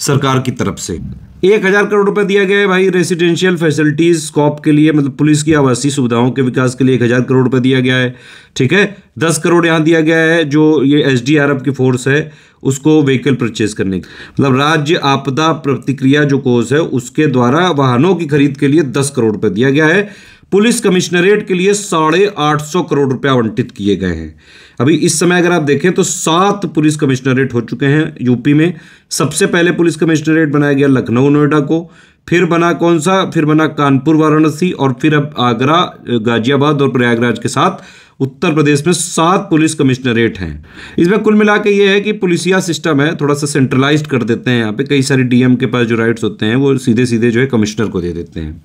सरकार की तरफ़ से। एक हज़ार करोड़ रुपए दिया गया है भाई रेसिडेंशियल फैसिलिटीज़ स्कॉप के लिए मतलब पुलिस की आवासीय सुविधाओं के विकास के लिए एक हज़ार करोड़ रुपए दिया गया है, ठीक है? दस करोड़ यहाँ दिया गया है जो ये एस डी आर एफ़ की फोर्स है, उसको व्हीकल परचेज करने की। मतलब राज्य आपदा प्रतिक्रिया जो कोर्स है, उसके द्वारा वाहनों की खरीद के लिए दस करोड़ रुपए दिया गया है। पुलिस कमिश्नरेट के लिए साढ़े आठ सौ करोड़ रुपए आवंटित किए गए हैं। अभी इस समय अगर आप देखें तो सात पुलिस कमिश्नरेट हो चुके हैं यूपी में। सबसे पहले पुलिस कमिश्नरेट बनाया गया लखनऊ नोएडा को। फिर बना कौन सा? फिर बना कानपुर, वाराणसी और फिर अब आगरा, गाजियाबाद और प्रयागराज के साथ। उत्तर प्रदेश में सात पुलिस कमिश्नरेट हैं। इसमें कुल मिला के ये है कि पुलिसिया सिस्टम है, थोड़ा सा सेंट्रलाइज्ड कर देते हैं यहाँ पे। कई सारे डीएम के पास जो राइट्स होते हैं, वो सीधे सीधे जो है कमिश्नर को दे देते हैं।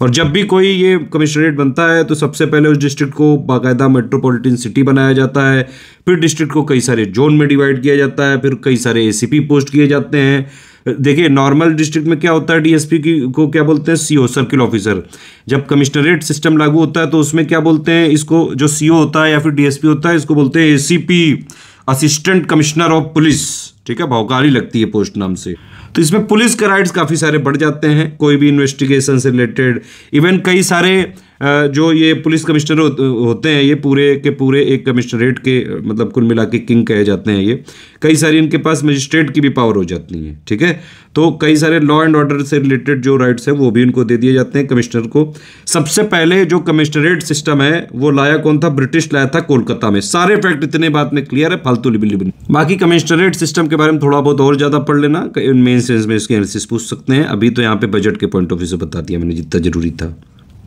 और जब भी कोई ये कमिश्नरेट बनता है तो सबसे पहले उस डिस्ट्रिक्ट को बाकायदा मेट्रोपॉलिटन सिटी बनाया जाता है। फिर डिस्ट्रिक्ट को कई सारे जोन में डिवाइड किया जाता है, फिर कई सारे एसीपी पोस्ट किए जाते हैं। देखिए नॉर्मल डिस्ट्रिक्ट में क्या होता है डीएसपी की, को क्या बोलते हैं? सीओ सर्किल ऑफिसर जब कमिश्नरेट सिस्टम लागू होता है तो उसमें क्या बोलते हैं? इसको जो सीओ होता है या फिर डीएसपी होता है, इसको बोलते हैं ACP assistant commissioner of police ठीक है भौकारी लगती है पोस्ट नाम से। तो इसमें पुलिस के राइट्स काफ़ी सारे बढ़ जाते हैं, कोई भी इन्वेस्टिगेशन से रिलेटेड इवन कई सारे जो ये पुलिस कमिश्नर होते हैं, ये पूरे के पूरे एक कमिश्नरेट के मतलब कुल मिला के किंग कहे जाते हैं ये। कई सारी इनके पास मजिस्ट्रेट की भी पावर हो जाती है, ठीक है? तो कई सारे लॉ एंड ऑर्डर से रिलेटेड जो राइट्स हैं, वो भी इनको दे दिए जाते हैं कमिश्नर को। सबसे पहले जो कमिश्नरेट सिस्टम है, वो लाया कौन था? ब्रिटिश लाया था कोलकाता में। सारे फैक्ट इतने बात में क्लियर है, फालतू लिबिल लिबिल बाकी कमिश्नरेट सिस्टम के बारे में थोड़ा बहुत और ज़्यादा पढ़ लेना। मेन सेंस में इसके एनालिसिस पूछ सकते हैं। अभी तो यहाँ पे बजट के पॉइंट ऑफ़ व्यू से बता दिया मैंने, जितना ज़रूरी था।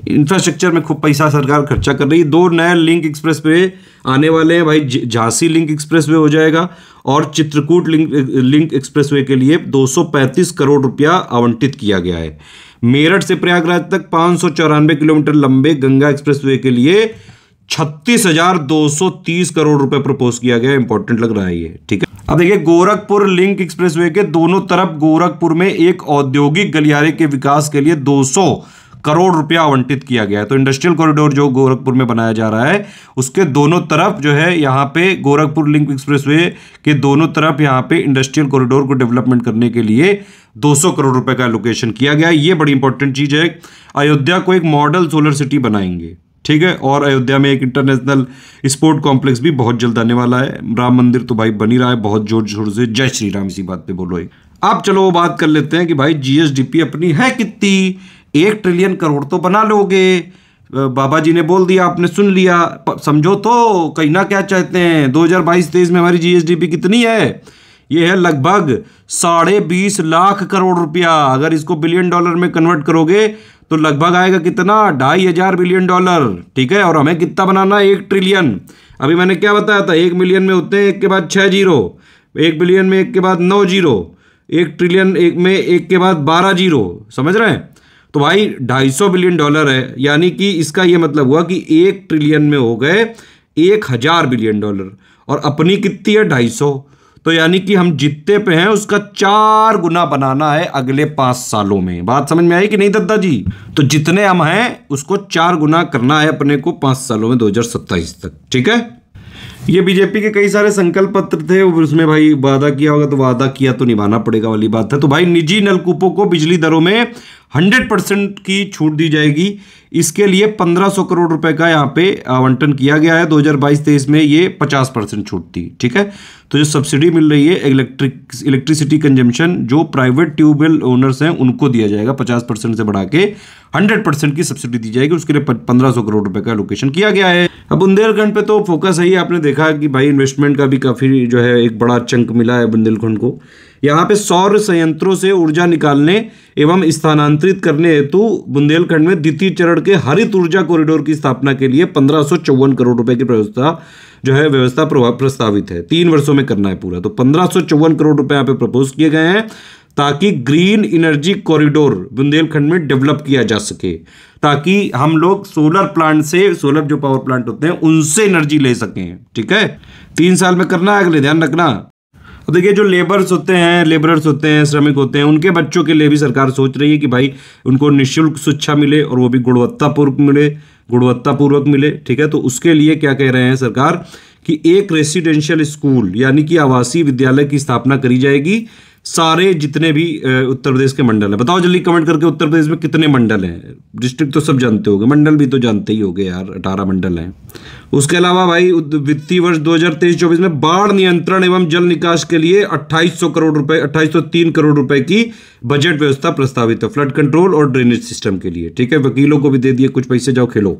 इंफ्रास्ट्रक्चर में खूब पैसा सरकार खर्चा कर रही है। दो नए लिंक एक्सप्रेस वे आने वाले हैं भाई। झांसी लिंक एक्सप्रेस वे हो जाएगा और Chitrakoot link link expressway के लिए 235 करोड़ रुपया आवंटित किया गया है। मेरठ से प्रयागराज तक पाँच किलोमीटर लंबे गंगा एक्सप्रेस वे के लिए छत्तीस हज़ार दो सौ तीस करोड़ रुपए प्रपोज किया गया। इंपॉर्टेंट लग रहा है ये। ठीक है? अब देखिए, गोरखपुर लिंक एक्सप्रेसवे के दोनों तरफ़ गोरखपुर में एक औद्योगिक गलियारे के विकास के लिए 200 करोड़ रुपया आवंटित किया गया है। तो इंडस्ट्रियल कॉरिडोर जो गोरखपुर में बनाया जा रहा है, उसके दोनों तरफ़ जो है, यहाँ पे गोरखपुर लिंक एक्सप्रेसवे के दोनों तरफ़ यहाँ पे इंडस्ट्रियल कॉरिडोर को डेवलपमेंट करने के लिए 200 करोड़ रुपए का एलोकेशन किया गया। ये बड़ी इंपॉर्टेंट चीज़ है। अयोध्या को एक मॉडल सोलर सिटी बनाएँगे, ठीक है? और अयोध्या में एक इंटरनेशनल स्पोर्ट कॉम्प्लेक्स भी बहुत जल्द आने वाला है। राम मंदिर तो भाई बनी रहा है, बहुत ज़ोर शोर से। जय श्री राम, इसी बात पे बोलो अब चलो वो बात कर लेते हैं कि भाई जीएसडीपी अपनी है कितनी? एक ट्रिलियन करोड़ तो बना लोगे। बाबा जी ने बोल दिया, आपने सुन लिया। समझो तो कहीं ना क्या चाहते हैं? 2022-23 में हमारी जीएसडीपी कितनी है? ये है लगभग साढ़े बीस लाख करोड़ रुपया। अगर इसको बिलियन डॉलर में कन्वर्ट करोगे तो लगभग आएगा कितना? ढाई हज़ार बिलियन डॉलर ठीक है? और हमें कितना बनाना है? एक ट्रिलियन अभी मैंने क्या बताया था? एक मिलियन में होते हैं एक के बाद छः ज़ीरो। एक बिलियन में एक के बाद नौ ज़ीरो। एक ट्रिलियन एक में एक के बाद बारह ज़ीरो। समझ रहे हैं? तो भाई, ढाई सौ बिलियन डॉलर है। यानी कि इसका यह मतलब हुआ कि एक ट्रिलियन में हो गए एक हज़ार बिलियन डॉलर। और अपनी कितनी है? ढाई सौ। तो यानी कि हम जितने पे हैं, उसका चार गुना बनाना है अगले पाँच सालों में। बात समझ में आई कि नहीं दत्ता जी? तो जितने हम हैं, उसको चार गुना करना है अपने को पाँच सालों में 2027 तक। ठीक है? ये बीजेपी के कई सारे संकल्प पत्र थे उसमें भाई वादा किया होगा तो वादा किया तो निभाना पड़ेगा वाली बात है। तो भाई निजी नलकूपों को बिजली दरों में हंड्रेड परसेंट की छूट दी जाएगी। इसके लिए पंद्रह सौ करोड़ रुपए का यहाँ पे आवंटन किया गया है। 2022-23 में ये पचास परसेंट छूट थी ठीक है? तो जो सब्सिडी मिल रही है, इलेक्ट्रिक, इलेक्ट्रिसिटी कंजम्पशन, जो प्राइवेट ट्यूबवेल ओनर्स हैं, उनको दिया जाएगा पचास परसेंट से बढ़ा के। हंड्रेड परसेंट की सब्सिडी दी जाएगी, उसके लिए पंद्रह सौ करोड़ रुपए का लोकेशन किया गया है। अब बुंदेलखंड पे तो फोकस है ही, आपने देखा कि भाई इन्वेस्टमेंट का भी काफ़ी जो है एक बड़ा चंक मिला है बुंदेलखंड को। यहाँ पे सौर संयंत्रों से ऊर्जा निकालने एवं स्थानांतरित करने हेतु बुंदेलखंड में द्वितीय चरण के हरित ऊर्जा कॉरिडोर की स्थापना के लिए पंद्रह करोड़ रुपए की व्यवस्था, जो है व्यवस्था प्रस्तावित है। तीन वर्षों में करना है पूरा। तो पंद्रह करोड़ रुपए यहाँ पे प्रपोज किए गए हैं। ताकि ग्रीन एनर्जी कॉरिडोर बुंदेलखंड में डेवलप किया जा सके, ताकि हम लोग सोलर प्लांट से, सोलर जो पावर प्लांट होते हैं, उनसे एनर्जी ले सकें। ठीक है? तीन साल में करना है, अगले ध्यान रखना। देखिए, जो लेबर्स होते हैं, लेबरर्स होते हैं, श्रमिक होते हैं, उनके बच्चों के लिए भी सरकार सोच रही है कि भाई, उनको निःशुल्क शिक्षा मिले और वो भी गुणवत्तापूर्वक मिले गुणवत्तापूर्वक मिले। ठीक है? तो उसके लिए क्या कह रहे हैं सरकार कि एक रेसिडेंशियल स्कूल यानी कि आवासीय विद्यालय की स्थापना करी जाएगी। सारे जितने भी उत्तर प्रदेश के मंडल हैं। बताओ जल्दी कमेंट करके उत्तर प्रदेश में कितने मंडल हैं। डिस्ट्रिक्ट तो सब जानते होंगे, मंडल भी तो जानते ही होंगे यार, अठारह मंडल हैं। उसके अलावा भाई वित्तीय वर्ष 2023-24 में बाढ़ नियंत्रण एवं जल निकास के लिए 2800 करोड़ रुपए 2803 करोड़ रुपए की बजट व्यवस्था प्रस्तावित है। फ्लड कंट्रोल और ड्रेनेज सिस्टम के लिए, ठीक है? वकीलों को भी दे दिए कुछ पैसे, जाओ खेलो।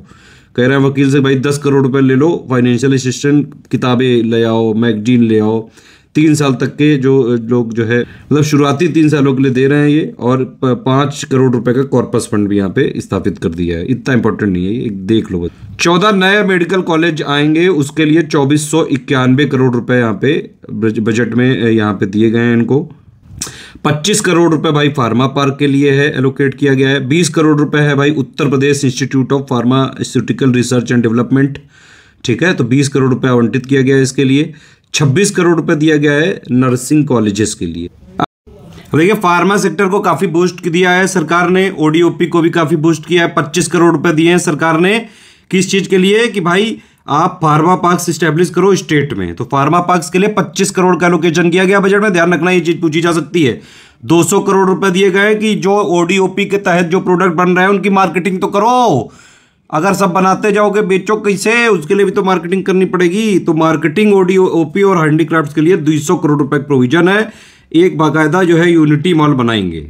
कह रहे हैं वकील से, भाई, दस करोड़ रुपए ले लो फाइनेंशियल असिस्टेंट किताबें ले आओ मैगजीन ले आओ तीन साल तक के जो लोग जो है मतलब शुरुआती तीन सालों के लिए दे रहे हैं ये, और पाँच करोड़ रुपए का कॉर्पस फंड भी यहाँ पे स्थापित कर दिया है। इतना इंपॉर्टेंट नहीं है, ये देख लो चौदह नए मेडिकल कॉलेज आएँगे, उसके लिए चौबीस सौ इक्यानवे करोड़ रुपए यहाँ पे बजट में यहाँ पे दिए गए हैं इनको। पच्चीस करोड़ रुपए भाई फार्मा पार्क के लिए है एलोकेट किया गया है। बीस करोड़ रुपए है भाई Uttar Pradesh institute of pharmaceutical research and development ठीक है? तो बीस करोड़ रुपए आवंटित किया गया है इसके लिए। छब्बीस करोड़ रुपए दिया गया है नर्सिंग कॉलेजेस के लिए। देखिए, फार्मा सेक्टर को काफ़ी बूस्ट दिया है सरकार ने ओडीओपी को भी काफ़ी बूस्ट किया है, पच्चीस करोड़ रुपए दिए हैं सरकार ने किस चीज़ के लिए कि भाई आप फार्मा पार्क स्टैब्लिश करो स्टेट में। तो फार्मा पार्क के लिए 25 करोड़ का लोकेशन किया गया बजट में, ध्यान रखना ये चीज़ पूछी जा सकती है। 200 करोड़ रुपए दिए गए कि जो ओडीओपी के तहत जो प्रोडक्ट बन रहे हैं, उनकी मार्केटिंग तो करो। अगर सब बनाते जाओगे, बेचो कैसे? उसके लिए भी तो मार्केटिंग करनी पड़ेगी। तो मार्केटिंग ओडी ओपी और हैंडीक्राफ्ट के लिए दो करोड़ रुपए प्रोविज़न है। एक बाकायदा जो है यूनिटी मॉल बनाएँगे।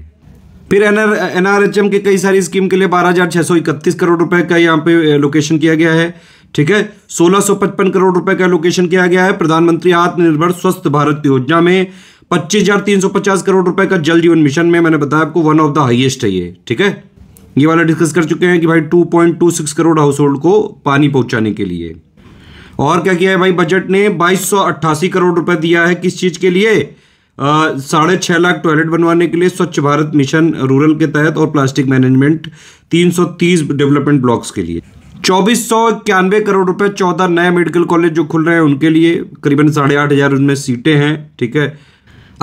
फिर एन एनआर एनआरएचएम के कई सारी स्कीम के लिए बारह हज़ार सौ इकतीस करोड़ रुपए का यहाँ पे लोकेशन किया गया है। ठीक है? सोलह सौ पचपन करोड़ रुपए का लोकेशन किया गया है प्रधानमंत्री आत्मनिर्भर स्वस्थ भारत योजना में। पच्चीस हज़ार तीन सौ पचास करोड़ रुपए का जल जीवन मिशन में मैंने बताया आपको वन ऑफ़ द हाईएस्ट है ये। ठीक है? ये वाला डिस्कस कर चुके हैं कि भाई 2.26 करोड़ हाउस होल्ड को पानी पहुँचाने के लिए। और क्या किया है भाई? बजट ने बाईस करोड़ रुपए दिया है किस चीज़ के लिए? साढ़े छह लाख टॉयलेट बनवाने के लिए स्वच्छ भारत मिशन रूरल के तहत और प्लास्टिक मैनेजमेंट 330 डेवलपमेंट ब्लॉक्स के लिए। चौबीस सौ इक्यानवे करोड़ रुपए, चौदह नए मेडिकल कॉलेज जो खुल रहे हैं उनके लिए। करीबन साढ़े आठ हज़ार उनमें सीटें हैं, ठीक है?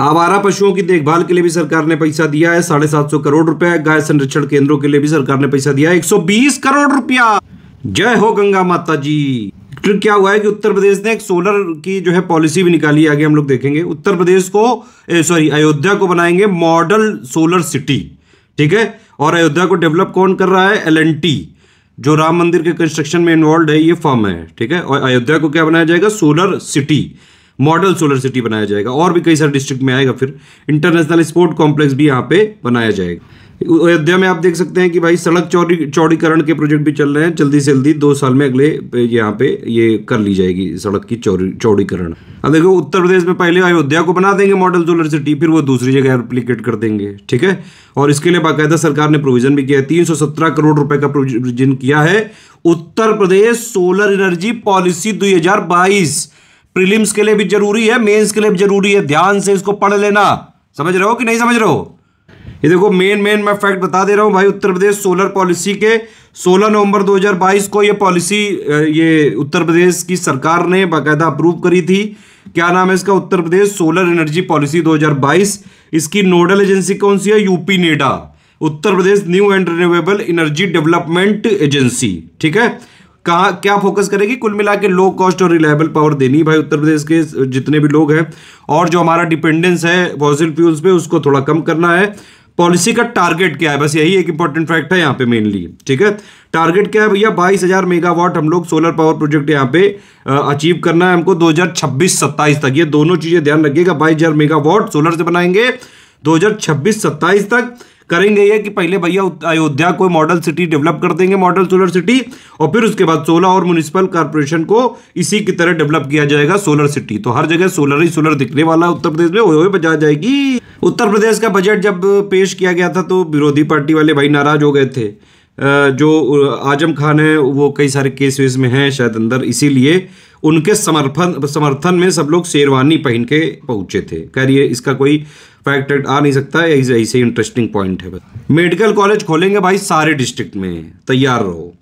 आवारा पशुओं की देखभाल के लिए भी सरकार ने पैसा दिया है, साढ़े सात सौ करोड़ रुपया गाय संरक्षण केंद्रों के लिए भी सरकार ने पैसा दिया है, एक सौ बीस करोड़ रुपया। जय हो गंगा माता जी। फिर क्या हुआ है कि उत्तर प्रदेश ने एक सोलर की जो है पॉलिसी भी निकाली, आगे हम लोग देखेंगे। उत्तर प्रदेश को सॉरी, अयोध्या को बनाएँगे मॉडल सोलर सिटी। ठीक है? और अयोध्या को डेवलप कौन कर रहा है? एलएनटी। जो राम मंदिर के कंस्ट्रक्शन में इन्वॉल्व है, ये फर्म है। ठीक है? और अयोध्या को क्या बनाया जाएगा? Solar city. Model solar city बनाया जाएगा, और भी कई सारे डिस्ट्रिक्ट में आएगा, फिर इंटरनेशनल स्पोर्ट कॉम्प्लेक्स भी यहाँ पे बनाया जाएगा। अयोध्या में आप देख सकते हैं कि भाई सड़क चौड़ी, चौड़ीकरण के प्रोजेक्ट भी चल रहे हैं, जल्दी से जल्दी दो साल में अगले यहाँ पे ये कर ली जाएगी सड़क की चौड़ी, चौड़ीकरण। अब देखो, उत्तर प्रदेश में पहले अयोध्या को बना देंगे मॉडल सोलर सिटी फिर वो दूसरी जगह एप्लीकेट कर देंगे, ठीक है? और इसके लिए बाकायदा सरकार ने प्रोविज़न भी किया है। तीन सौ सत्रह करोड़ रुपए का प्रोविज़न किया है। Uttar Pradesh solar energy policy दो प्रीलिम्स के लिए भी ज़रूरी है, मेंस के लिए भी ज़रूरी है। ध्यान से इसको पढ़ लेना। समझ रहे हो कि नहीं समझ रहे हो? ये देखो मेन मेन मैं फैक्ट बता दे रहा हूँ भाई, उत्तर प्रदेश सोलर पॉलिसी के 16 नवंबर 2022 को ये पॉलिसी ये उत्तर प्रदेश की सरकार ने बाकायदा अप्रूव करी थी। क्या नाम है इसका? Uttar Pradesh solar energy policy 2022 इसकी नोडल एजेंसी कौन सी है? UP NEDA Uttar Pradesh new and renewable energy development agency ठीक है? कहा, क्या फोकस करेगी? कुल मिला के लो कॉस्ट और रिलायबल पावर देनी भाई उत्तर प्रदेश के जितने भी लोग हैं। और जो हमारा डिपेंडेंस है फॉसिल फ्यूल्स पे, उसको थोड़ा कम करना है। पॉलिसी का टारगेट क्या है? बस यही एक इंपॉर्टेंट फैक्ट है यहाँ पे मेनली ठीक है? टारगेट क्या है भैया? बाईस हज़ार मेगावाट हम लोग सोलर पावर प्रोजेक्ट यहाँ पे अचीव करना है हमको 2026-27 तक। ये दोनों चीज़ें ध्यान रखिएगा। बाईस हज़ार मेगावाट सोलर से बनाएँगे 2026-27 तक। करेंगे ये कि पहले भैया अयोध्या को मॉडल सिटी डेवलप कर देंगे मॉडल सोलर सिटी और फिर उसके बाद सोलह और म्यूनिसिपल कारपोरेशन को इसी की तरह डेवलप किया जाएगा सोलर सिटी तो हर जगह सोलर ही सोलर दिखने वाला है, उत्तर प्रदेश में हुए बजा जाएगी। उत्तर प्रदेश का बजट जब पेश किया गया था तो विरोधी पार्टी वाले भाई नाराज़ हो गए थे। जो आज़म खान है, वो कई सारे केस वेस में हैं शायद अंदर, इसीलिए उनके समर्थन समर्थन में सब लोग शेरवानी पहन के पहुँचे थे। कह रही है इसका कोई फैक्ट आ नहीं सकता है ऐसे ऐसे इंटरेस्टिंग पॉइंट है मेडिकल कॉलेज खोलेंगे भाई सारे डिस्ट्रिक्ट में। तैयार रहो।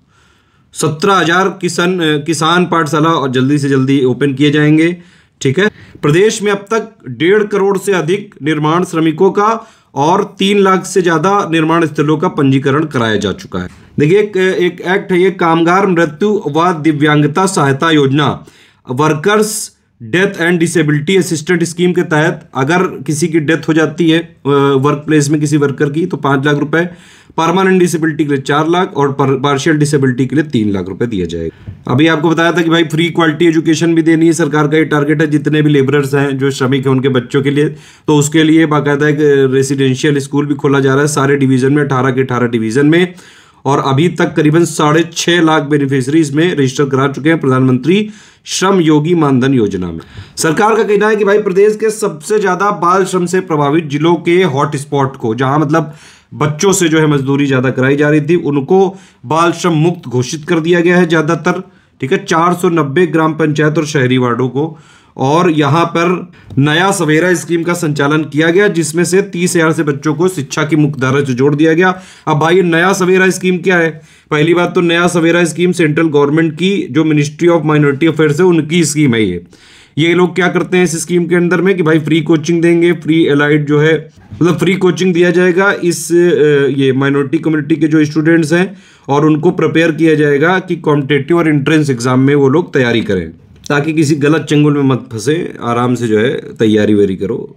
सत्रह हज़ार किसान किसान पाठशाला और जल्दी से जल्दी ओपन किए जाएँगे ठीक है? प्रदेश में अब तक डेढ़ करोड़ से अधिक निर्माण श्रमिकों का और तीन लाख से ज़्यादा निर्माण स्थलों का पंजीकरण कराया जा चुका है। देखिए एक, एक एक्ट है ये कामगार मृत्यु व दिव्यांगता सहायता योजना। Workers death and disability assistant scheme के तहत अगर किसी की डेथ हो जाती है वर्क प्लेस में किसी वर्कर की तो पाँच लाख रुपए परमानेंट डिसेबिलिटी के लिए चार लाख और पार्शियल डिसेबिलिटी के लिए तीन लाख रुपए दिया जाएगा। अभी आपको बताया था कि भाई फ्री क्वालिटी एजुकेशन भी देनी है, सरकार का ये टारगेट है, जितने भी लेबरर्स हैं, जो श्रमिक हैं, उनके बच्चों के लिए। तो उसके लिए बाकायदा एक रेसिडेंशियल स्कूल भी खोला जा रहा है, सारे डिवीज़न में, अठारह के अठारह डिवीज़न में। और अभी तक करीबन साढ़े छह लाख बेनिफिशरी इसमें रजिस्टर करा चुके हैं प्रधानमंत्री श्रम योगी मानधन योजना में। सरकार का कहना है कि भाई, प्रदेश के सबसे ज़्यादा बाल श्रम से प्रभावित जिलों के हॉटस्पॉट को, जहाँ मतलब बच्चों से जो है मजदूरी ज़्यादा कराई जा रही थी, उनको बाल श्रम मुक्त घोषित कर दिया गया है ज़्यादातर, ठीक है 490 ग्राम पंचायत और शहरी वार्डों को। और यहाँ पर नया सवेरा स्कीम का संचालन किया गया, जिसमें से तीस हज़ार से बच्चों को शिक्षा की मुख्यधारा से जोड़ दिया गया। अब भाई नया सवेरा स्कीम क्या है? पहली बात तो नया सवेरा स्कीम सेंट्रल गवर्नमेंट की, जो मिनिस्ट्री ऑफ़ माइनॉरिटी अफेयर्स है, उनकी स्कीम है ये। ये लोग क्या करते हैं इस स्कीम के अंदर में कि भाई, फ्री कोचिंग देंगे, फ्री एलाइड जो है मतलब फ्री कोचिंग दिया जाएगा इस ये माइनॉरिटी कम्युनिटी के जो स्टूडेंट्स हैं, और उनको प्रिपेयर किया जाएगा कि कॉम्पिटेटिव और एंट्रेंस एग्ज़ाम में वो लोग तैयारी करें। ताकि किसी गलत चंगुल में मत फंसे, आराम से जो है तैयारी वैरी करो।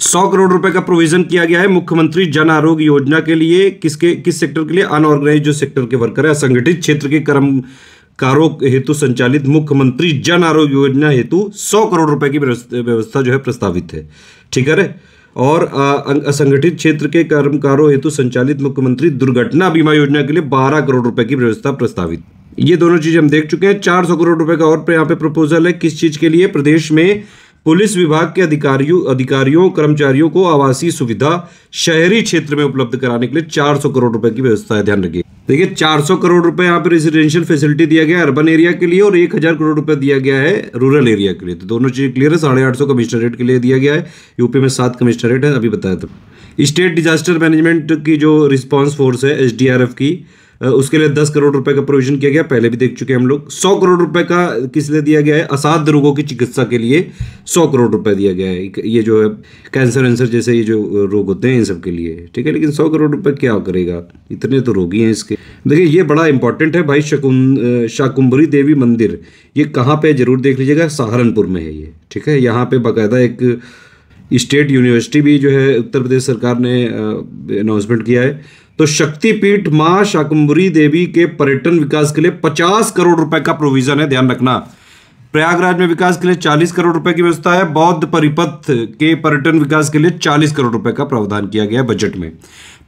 सौ करोड़ रुपए का प्रोविज़न किया गया है मुख्यमंत्री जन आरोग्य योजना के लिए। किसके, किस सेक्टर के लिए? अनऑर्गेनाइज जो सेक्टर के वर्कर है, असंगठित क्षेत्र के कर्म कर्मकारों हेतु संचालित मुख्यमंत्री जन आरोग्य योजना हेतु सौ करोड़ रुपए की व्यवस्था जो है प्रस्तावित है। ठीक है और असंगठित क्षेत्र के कर्मकारों हेतु संचालित मुख्यमंत्री दुर्घटना बीमा योजना के लिए बारह करोड़ रुपए की व्यवस्था प्रस्तावित। ये दोनों चीज़ हम देख चुके हैं। चार सौ करोड़ रुपए का और यहाँ पे प्रपोजल है किस चीज़ के लिए? प्रदेश में पुलिस विभाग के अधिकारियों अधिकारियों, कर्मचारियों को आवासीय सुविधा शहरी क्षेत्र में उपलब्ध कराने के लिए 400 करोड़ रुपए की व्यवस्था है, ध्यान रखिए। देखिए 400 करोड़ रुपए यहाँ पे रेजिडेंशियल फैसिलिटी दिया गया अर्बन एरिया के लिए और 1000 करोड़ रुपए दिया गया है रूरल एरिया के लिए। तो दोनों चीज़ क्लियर है, साढ़े आठ कमिश्नरेट के लिए दिया गया है। यूपी में सात कमिश्नरेट है, अभी बताया था। स्टेट डिजास्टर मैनेजमेंट की जो रिस्पॉन्स फोर्स है एसडीआरएफ की उसके लिए दस करोड़ रुपए का प्रोविज़न किया गया। पहले भी देख चुके हम लोग। सौ करोड़ रुपए का किस लिए दिया गया है? असाध्य रोगों की चिकित्सा के लिए सौ करोड़ रुपए दिया गया है। ये जो है कैंसर वैंसर जैसे ये जो रोग होते हैं इन सब के लिए। ठीक है, लेकिन सौ करोड़ रुपए क्या करेगा? इतने तो रोगी हैं इसके। देखिए, ये बड़ा इंपॉर्टेंट है भाई, शकुन शाकुम्भरी देवी मंदिर। ये कहाँ पर ज़रूर देख लीजिएगा, सहारनपुर में है ये। ठीक है, यहाँ पर बाकायदा एक स्टेट यूनिवर्सिटी भी जो है, उत्तर प्रदेश सरकार ने अनाउंसमेंट किया है। तो शक्तिपीठ माँ शाकुंभरी देवी के पर्यटन विकास के लिए 50 करोड़ रुपए का प्रोविज़न है, ध्यान रखना। प्रयागराज में विकास के लिए 40 करोड़ रुपए की व्यवस्था है, बौद्ध परिपथ के पर्यटन विकास के लिए 40 करोड़ रुपए का प्रावधान किया गया है बजट में।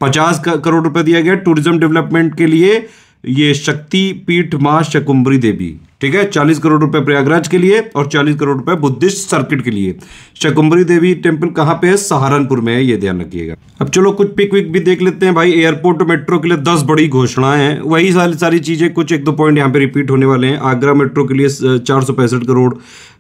50 करोड़ रुपए दिया गया टूरिज़्म डेवलपमेंट के लिए ये शक्ति पीठ माँ शकुंभरी देवी, ठीक है? चालीस करोड़ रुपए प्रयागराज के लिए और चालीस करोड़ रुपए बुद्धिस्ट सर्किट के लिए। शकुंभरी देवी टेंपल कहाँ पे है? सहारनपुर में है, ये ध्यान रखिएगा। अब चलो कुछ पिक विक भी देख लेते हैं भाई। एयरपोर्ट मेट्रो के लिए दस बड़ी घोषणाएँ हैं। वही सारी सारी चीज़ें कुछ एक दो पॉइंट यहाँ पे रिपीट होने वाले हैं। आगरा मेट्रो के लिए चार सौ पैंसठ करोड़,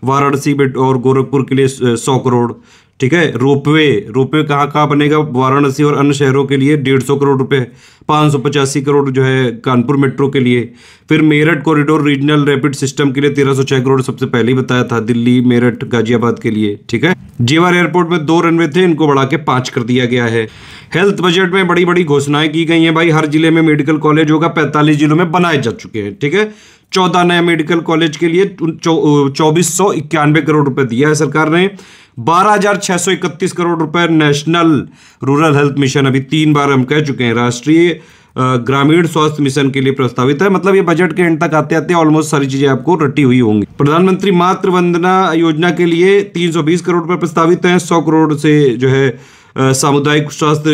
वाराणसी और गोरखपुर के लिए सौ करोड़। ठीक है? रोपवे रोपवे कहाँ कहाँ बनेगा? वाराणसी और अन्य शहरों के लिए डेढ़ सौ करोड़ रुपए, पाँच सौ पचासी करोड़ जो है कानपुर मेट्रो के लिए। फिर Meerut corridor regional rapid system के लिए तेरह सौ छह करोड़ सबसे पहले ही बताया था, दिल्ली, मेरठ, गाजियाबाद के लिए, ठीक है? जेवर एयरपोर्ट में दो रनवे थे, इनको बढ़ा के पाँच कर दिया गया है। हेल्थ बजट में बड़ी बड़ी घोषणाएँ की गई हैं भाई। हर ज़िले में मेडिकल कॉलेज होगा, पैंतालीस जिलों में बनाए जा चुके हैं, ठीक है? चौदह नए मेडिकल कॉलेज के लिए चौबीस सौ इक्यानवे करोड़ रुपए दिया है सरकार ने। बारह हज़ार छह सौ इकतीस करोड़ रुपए नेशनल रूरल हेल्थ मिशन, अभी तीन बार हम कह चुके हैं, राष्ट्रीय ग्रामीण स्वास्थ्य मिशन के लिए प्रस्तावित है। मतलब ये बजट के एंड तक आते आते ऑलमोस्ट सारी चीज़ें आपको रटी हुई होंगी। प्रधानमंत्री मातृ वंदना योजना के लिए 320 करोड़ रुपए प्रस्तावित हैं 100 करोड़ से जो है सामुदायिक स्वास्थ्य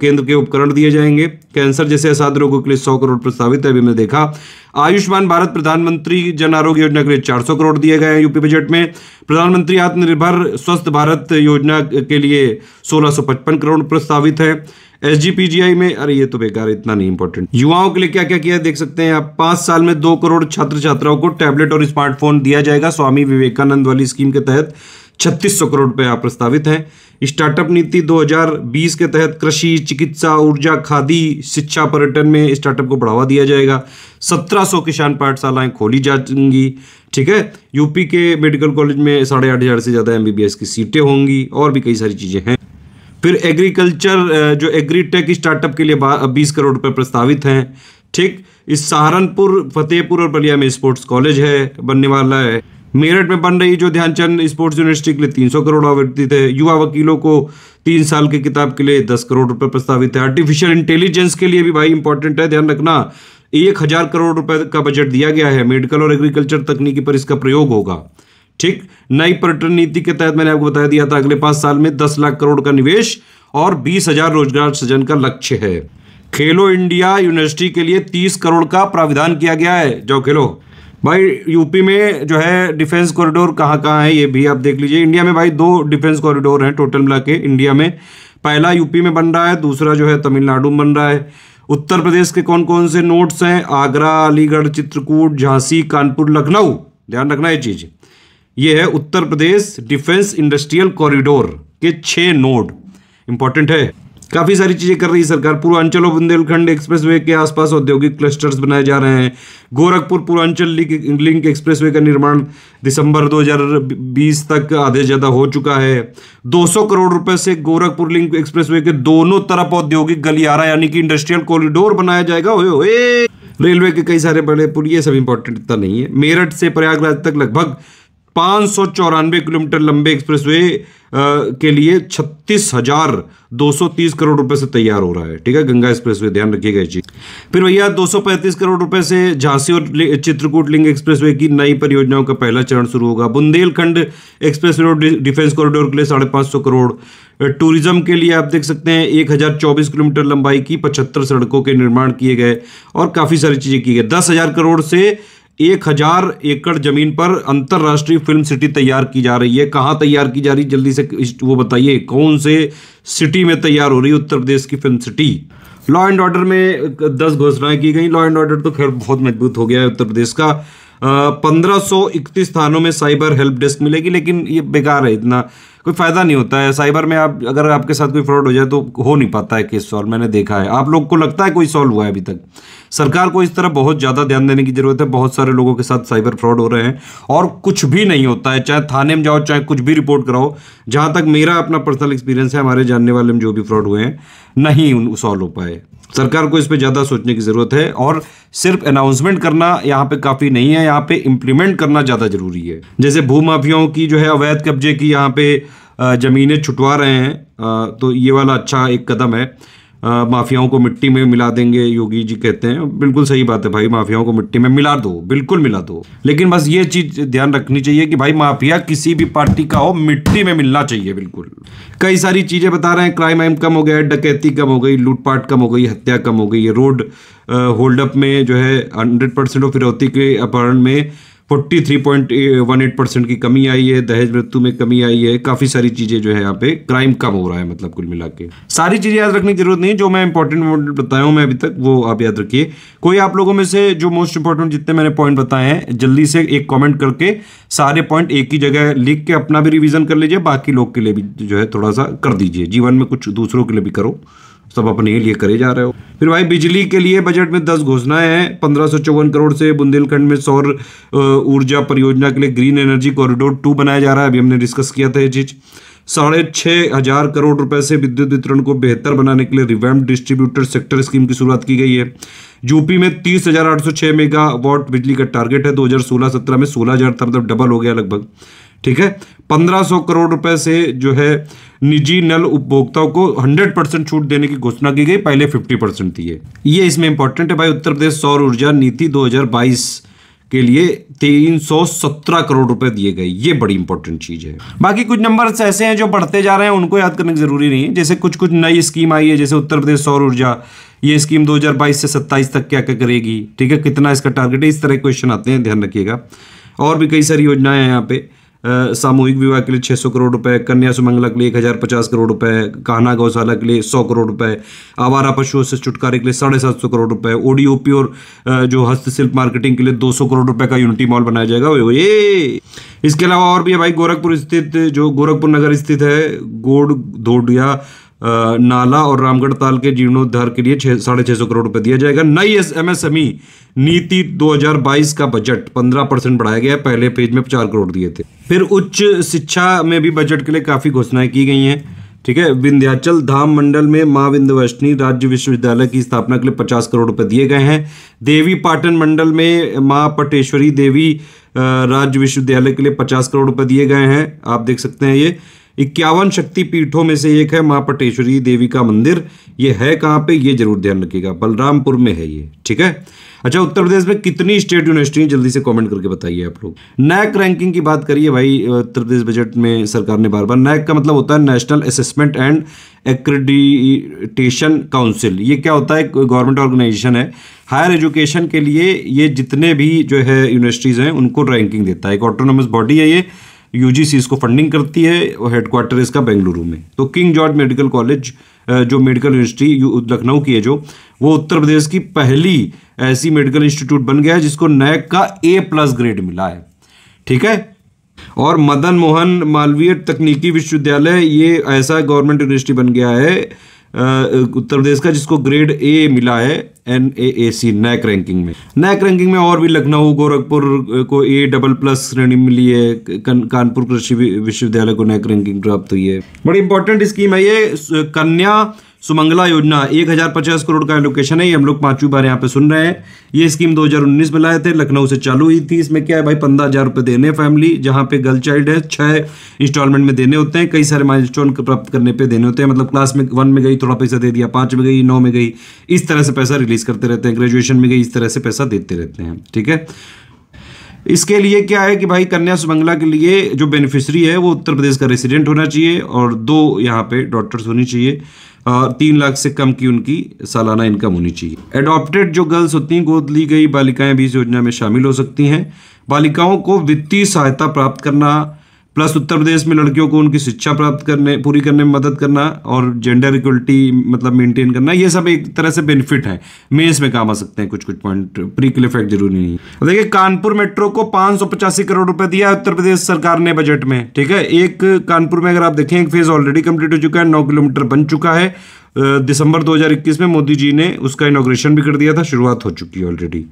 केंद्र के उपकरण दिए जाएँगे। कैंसर जैसे असाध्य रोगों के लिए सौ करोड़ प्रस्तावित है, अभी मैंने देखा। आयुष्मान भारत प्रधानमंत्री जन आरोग्य योजना के लिए चार सौ करोड़ दिए गए हैं यूपी बजट में। प्रधानमंत्री आत्मनिर्भर स्वस्थ भारत योजना के लिए सोलह सौ पचपन करोड़ प्रस्तावित है। एसजीपीजीआई में, अरे, ये तो बेकार, इतना नहीं इंपॉर्टेंट युवाओं के लिए क्या क्या किया देख सकते हैं आप। पाँच साल में दो करोड़ छात्र छात्राओं को टैबलेट और स्मार्टफ़ोन दिया जाएगा। स्वामी विवेकानंद वाली स्कीम के तहत छत्तीस करोड़ रुपए प्रस्तावित हैं। स्टार्टअप नीति 2020 के तहत कृषि, चिकित्सा, ऊर्जा, खादी, शिक्षा पर्यटन में स्टार्टअप को बढ़ावा दिया जाएगा। 1700 किसान पाठशालाएँ खोली जाएँगी, ठीक है? यूपी के मेडिकल कॉलेज में साढ़े आठ हज़ार से ज़्यादा एमबीबीएस की सीटें होंगी, और भी कई सारी चीज़ें हैं। फिर एग्रीकल्चर जो एग्रीटेक स्टार्टअप के लिए बीस करोड़ रुपए प्रस्तावित हैं, ठीक? इस सहारनपुर, फतेहपुर और बलिया में स्पोर्ट्स कॉलेज है, बनने वाला है। मेरठ में बन रही जो ध्यानचंद स्पोर्ट्स यूनिवर्सिटी के लिए तीन सौ करोड़ आवंटित है युवा वकीलों को तीन साल की किताब के लिए दस करोड़ रुपए प्रस्तावित है आर्टिफिशियल इंटेलिजेंस के लिए भी भाई इंपॉर्टेंट है, ध्यान रखना, एक हज़ार करोड़ रुपए का बजट दिया गया है। मेडिकल और एग्रीकल्चर तकनीकी पर इसका प्रयोग होगा। ठीक, नई पर्यटन नीति के तहत मैंने आपको बता दिया था, अगले पाँच साल में दस लाख करोड़ का निवेश और बीस हज़ार रोज़गार सृजन का लक्ष्य है। खेलो इंडिया यूनिवर्सिटी के लिए तीस करोड़ का प्राविधान किया गया है। जो खेलो। भाई, यूपी में जो है डिफेंस कॉरिडोर कहाँ कहाँ है, ये भी आप देख लीजिए। इंडिया में भाई दो डिफेंस कॉरिडोर हैं टोटल मिला के इंडिया में। पहला यूपी में बन रहा है, दूसरा जो है तमिलनाडु में बन रहा है। उत्तर प्रदेश के कौन कौन से नोट्स हैं? आगरा, अलीगढ़, चित्रकूट, झांसी, कानपुर, लखनऊ। ध्यान रखना ये चीज़। ये है Uttar Pradesh defence industrial corridor के छः नोड इंपॉर्टेंट है। काफ़ी सारी चीज़ें कर रही है सरकार। पूर्वांचल और बुंदेलखंड एक्सप्रेसवे के आसपास औद्योगिक क्लस्टर्स बनाए जा रहे हैं। गोरखपुर पूर्वांचल लिंक एक्सप्रेसवे का निर्माण दिसंबर 2020 तक आधे ज़्यादा हो चुका है। 200 करोड़ रुपए से गोरखपुर लिंक एक्सप्रेसवे के दोनों तरफ़ औद्योगिक गलियारा, यानी कि इंडस्ट्रियल कॉरिडोर बनाया जाएगा। ओए ओए रेलवे के कई सारे बड़े पुल ये सब इंपॉर्टेंट इतना नहीं है। मेरठ से प्रयागराज तक लगभग पाँच सौ चौरानवे किलोमीटर लंबे एक्सप्रेसवे के लिए छत्तीस हज़ार दो सौ तीस करोड़ रुपए से तैयार हो रहा है। ठीक है, गंगा एक्सप्रेसवे, ध्यान रखिएगा ये चीज़ फिर भैया, दो सौ पैंतीस करोड़ रुपए से झांसी और चित्रकूट लिंक एक्सप्रेसवे की नई परियोजनाओं का पहला चरण शुरू होगा। Bundelkhand express road defence corridor के लिए साढ़े पाँच सौ करोड़। टूरिज़्म के लिए आप देख सकते हैं, एक हज़ार चौबीस किलोमीटर लंबाई की पचहत्तर सड़कों के निर्माण किए गए और काफ़ी सारी चीज़ें की गई। दस हज़ार करोड़ से एक हज़ार एकड़ ज़मीन पर अंतरराष्ट्रीय फ़िल्म सिटी तैयार की जा रही है। कहाँ तैयार की जा रही है? जल्दी से वो बताइए। कौन से सिटी में तैयार हो रही है उत्तर प्रदेश की film city? Law and order में दस घोषणाएँ की गई। लॉ एंड ऑर्डर तो खैर बहुत मज़बूत हो गया है उत्तर प्रदेश का। पंद्रह सौ इकतीस थानों में साइबर हेल्प डेस्क मिलेगी, लेकिन ये बेकार है इतना। कोई फ़ायदा नहीं होता है। साइबर में आप, अगर आपके साथ कोई फ्रॉड हो जाए तो हो नहीं पाता है केस सॉल्व, मैंने देखा है। आप लोग को लगता है कोई सॉल्व हुआ है अभी तक? सरकार को इस तरह बहुत ज़्यादा ध्यान देने की ज़रूरत है। बहुत सारे लोगों के साथ साइबर फ्रॉड हो रहे हैं और कुछ भी नहीं होता है। चाहे थाने में जाओ, चाहे कुछ भी रिपोर्ट कराओ, जहाँ तक मेरा अपना पर्सनल एक्सपीरियंस है, हमारे जानने वाले में जो भी फ्रॉड हुए हैं, नहीं सॉल्व हो पाए। सरकार को इस पर ज़्यादा सोचने की ज़रूरत है और सिर्फ़ अनाउंसमेंट करना यहाँ पे काफ़ी नहीं है। यहाँ पे इम्प्लीमेंट करना ज़्यादा ज़रूरी है। जैसे भूमाफियाओं की जो है अवैध कब्जे की यहाँ पे ज़मीनें छुटवा रहे हैं। तो ये वाला अच्छा एक कदम है। माफियाओं को मिट्टी में मिला देंगे, योगी जी कहते हैं। बिल्कुल सही बात है भाई, माफियाओं को मिट्टी में मिला दो, बिल्कुल मिला दो। लेकिन बस ये चीज़ ध्यान रखनी चाहिए कि भाई माफिया किसी भी पार्टी का हो, मिट्टी में मिलना चाहिए बिल्कुल। कई सारी चीज़ें बता रहे हैं, क्राइम वाइम कम हो गया, डकैती कम हो गई, लूटपाट कम हो गई, हत्या कम हो गई। रोड होल्डअप में जो है हंड्रेड परसेंट ऑफ़ फिरौती के अपहरण में forty three point one eight percent की कमी आई है, दहेज मृत्यु में कमी आई है, काफ़ी सारी चीज़ें जो है यहाँ पे क्राइम कम हो रहा है मतलब कुल मिला के। सारी चीज़ें याद रखने की ज़रूरत नहीं, जो मैं इंपॉर्टेंट बताया हूँ मैं अभी तक, वो आप याद रखिए। कोई आप लोगों में से जो मोस्ट इंपॉर्टेंट जितने मैंने पॉइंट बताए हैं, जल्दी से एक कॉमेंट करके सारे पॉइंट एक ही जगह लिख के अपना भी रिविजन कर लीजिए, बाकी लोग के लिए भी जो है थोड़ा सा कर दीजिए। जीवन में कुछ दूसरों के लिए भी करो। सब अपने लिए करे जा रहे हो। फिर भाई बिजली के लिए बजट में दस घोषणाएँ हैं, पंद्रह सौ चौवन करोड़ से बुंदेलखंड में सौर ऊर्जा परियोजना के लिए ग्रीन एनर्जी कॉरिडोर टू बनाया जा रहा है, अभी हमने डिस्कस किया था ये चीज़। साढ़े छः हज़ार करोड़ रुपए से विद्युत वितरण को बेहतर बनाने के लिए रिवैम्प डिस्ट्रीब्यूटर सेक्टर स्कीम की शुरुआत की गई है। यूपी में तीस हज़ार आठ सौ छः मेगा वॉट बिजली का टारगेट है, दो हज़ार सोलह सत्रह में सोलह हज़ार था मतलब डबल हो गया लगभग। ठीक है? पंद्रह सौ करोड़ रुपए से जो है निजी नल उपभोक्ताओं को 100 परसेंट छूट देने की घोषणा की गई, पहले 50 परसेंट थी ये। इसमें इंपॉर्टेंट है भाई, उत्तर प्रदेश सौर ऊर्जा नीति 2022 के लिए 317 करोड़ रुपए दिए गए। ये बड़ी इंपॉर्टेंट चीज़ है। बाकी कुछ नंबर्स ऐसे हैं जो बढ़ते जा रहे हैं, उनको याद करने की ज़रूरी नहीं है। जैसे कुछ कुछ नई स्कीम आई है, जैसे उत्तर प्रदेश सौर ऊर्जा, ये स्कीम 2022 से 27 तक क्या क्या करेगी? ठीक है, कितना इसका टारगेट है? इस तरह क्वेश्चन आते हैं, ध्यान रखिएगा। और भी कई सारी योजनाएँ हैं यहाँ पे। सामूहिक विवाह के लिए 600 करोड़ रुपए, कन्या सुमंगला के लिए एक हज़ार पचास करोड़ रुपए कहना गौशाला के लिए सौ करोड़ रुपए, आवारा पशुओं से छुटकारे के लिए साढ़े सात सौ करोड़ रुपए, ओडीओपी और जो हस्तशिल्प मार्केटिंग के लिए 200 करोड़ रुपए का यूनिटी मॉल बनाया जाएगा। ये इसके अलावा और भी है भाई, गोरखपुर स्थित, जो गोरखपुर नगर स्थित है, गोड धोडिया नाला और रामगढ़ ताल के जीर्णोद्धार के लिए साढ़े छह सौ करोड़ रुपए दिया जाएगा। नई एमएसएमई नीति 2022 का बजट 15 परसेंट बढ़ाया गया पहले पेज में चार करोड़ दिए थे। फिर उच्च शिक्षा में भी बजट के लिए काफ़ी घोषणाएँ की गई हैं। ठीक है? विंध्याचल धाम मंडल में माँ विंध्यवासिनी राज्य विश्वविद्यालय की स्थापना के लिए पचास करोड़ रुपए दिए गए हैं। देवी पाटन मंडल में माँ पटेश्वरी देवी राज्य विश्वविद्यालय के लिए पचास करोड़ रुपए दिए गए हैं। आप देख सकते हैं ये। इक्यावन शक्ति पीठों में से एक है माँ पटेश्वरी देवी का मंदिर। ये है कहाँ पे? ये ज़रूर ध्यान रखिएगा। बलरामपुर में है ये। ठीक है? अच्छा उत्तर प्रदेश में कितनी स्टेट यूनिवर्सिटी जल्दी से कमेंट करके बताइए आप लोग। नैक रैंकिंग की बात करिए भाई, उत्तर प्रदेश बजट में सरकार ने बार बार नैक का मतलब होता है national assessment and accreditation council ये क्या होता है? गवर्नमेंट ऑर्गेनाइजेशन है। हायर एजुकेशन के लिए ये जितने भी जो है यूनिवर्सिटीज़ हैं, उनको रैंकिंग देता है। एक ऑटोनोमस बॉडी है ये। यूजीसी इसको फंडिंग करती है और हेडक्वार्टर इसका बेंगलुरु में। तो किंग जॉर्ज मेडिकल कॉलेज जो मेडिकल यूनिवर्सिटी लखनऊ की है जो, वो उत्तर प्रदेश की पहली ऐसी मेडिकल इंस्टीट्यूट बन गया है जिसको नैक का ए प्लस ग्रेड मिला है। ठीक है? और मदन मोहन मालवीय तकनीकी विश्वविद्यालय, ये ऐसा गवर्नमेंट यूनिवर्सिटी बन गया है उत्तर प्रदेश का, जिसको ग्रेड ए मिला है N A A C NAAC ranking में। नैक रैंकिंग में और भी लखनऊ, गोरखपुर को ए डबल प्लस श्रेणी मिली है कानपुर कृषि विश्वविद्यालय को नैक रैंकिंग प्राप्त हुई है। बड़ी इंपॉर्टेंट स्कीम है ये कन्या सुमंगला योजना, एक हज़ार पचास करोड़ का एलोकेशन है, ये हम लोग पांचवी बार यहाँ पे सुन रहे हैं। ये स्कीम 2019 में लाए थे, लखनऊ से चालू हुई थी, इसमें क्या है भाई, पंद्रह हज़ार रुपये देने फैमिली जहाँ पे गर्ल चाइल्ड है छः इंस्टॉलमेंट में देने होते हैं, कई सारे माइलस्टोन प्राप्त करने पर देने होते हैं मतलब क्लास में वन में गई, थोड़ा पैसा दे दिया, पाँच में गई, नौ में गई, इस तरह से पैसा रिलीज़ करते रहते हैं ग्रेजुएशन में गई, इस तरह से पैसा देते रहते हैं, ठीक है? इसके लिए क्या है कि भाई कन्या सुमंगला के लिए जो बेनिफिशरी है, वो उत्तर प्रदेश का रेसिडेंट होना चाहिए और दो यहाँ पे डॉक्टर्स होनी चाहिए। और तीन लाख से कम की उनकी सालाना इनकम होनी चाहिए। एडॉप्टेड जो गर्ल्स होती हैं, गोद ली गई बालिकाएँ भी इस योजना में शामिल हो सकती हैं। बालिकाओं को वित्तीय सहायता प्राप्त करना प्लस उत्तर प्रदेश में लड़कियों को उनकी शिक्षा प्राप्त करने, पूरी करने में मदद करना और जेंडर इक्वलिटी मतलब मेंटेन करना, ये सब एक तरह से बेनिफिट है। मेंस में काम आ सकते हैं कुछ कुछ पॉइंट प्री के इफ़ेक्ट ज़रूरी नहीं है। देखिए, कानपुर मेट्रो को पाँच करोड़ रुपए दिया है उत्तर प्रदेश सरकार ने बजट में, ठीक है? एक कानपुर में अगर आप देखें, एक फ़ेज़ ऑलरेडी कंप्लीट हो चुका है, नौ किलोमीटर बन चुका है। दिसंबर 2021 में मोदी जी ने उसका इनोग्रेशन भी कर दिया था, शुरुआत हो चुकी है ऑलरेडी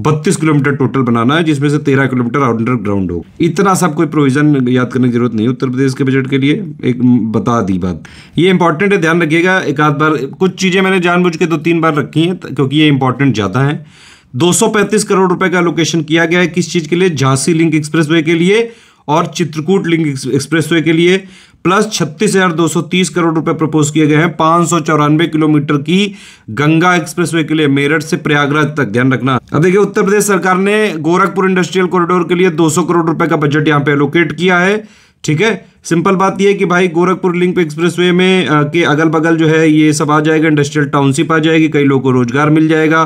32 किलोमीटर टोटल बनाना है, जिसमें से 13 किलोमीटर अंडरग्राउंड हो। इतना सब कोई प्रोविज़न याद करने की ज़रूरत नहीं उत्तर प्रदेश के बजट के लिए, एक बता दी बात। ये इंपॉर्टेंट है, ध्यान रखिएगा, एक आध बार, कुछ चीज़ें मैंने जानबूझ के दो तीन बार रखी हैं क्योंकि ये इंपॉर्टेंट ज़्यादा है। 235 करोड़ रुपए का लोकेशन किया गया है किस चीज़ के लिए? झांसी लिंक एक्सप्रेसवे के लिए और चित्रकूट लिंक एक्सप्रेसवे के लिए। प्लस छत्तीस हज़ार दो सौ तीस करोड़ रुपए प्रपोज किए गए हैं। पाँच सौ चौरानवे किलोमीटर की गंगा एक्सप्रेसवे के लिए मेरठ से प्रयागराज तक, ध्यान रखना। अब देखिए, उत्तर प्रदेश सरकार ने गोरखपुर इंडस्ट्रियल कॉरिडोर के लिए 200 करोड़ रुपए का बजट यहाँ पे एलोकेट किया है। ठीक है? सिंपल बात यह कि भाई, गोरखपुर लिंक एक्सप्रेसवे में के अगल बगल जो है, ये सब आ जाएगा, इंडस्ट्रियल टाउनशिप आ जाएगी, कई लोगों को रोज़गार मिल जाएगा।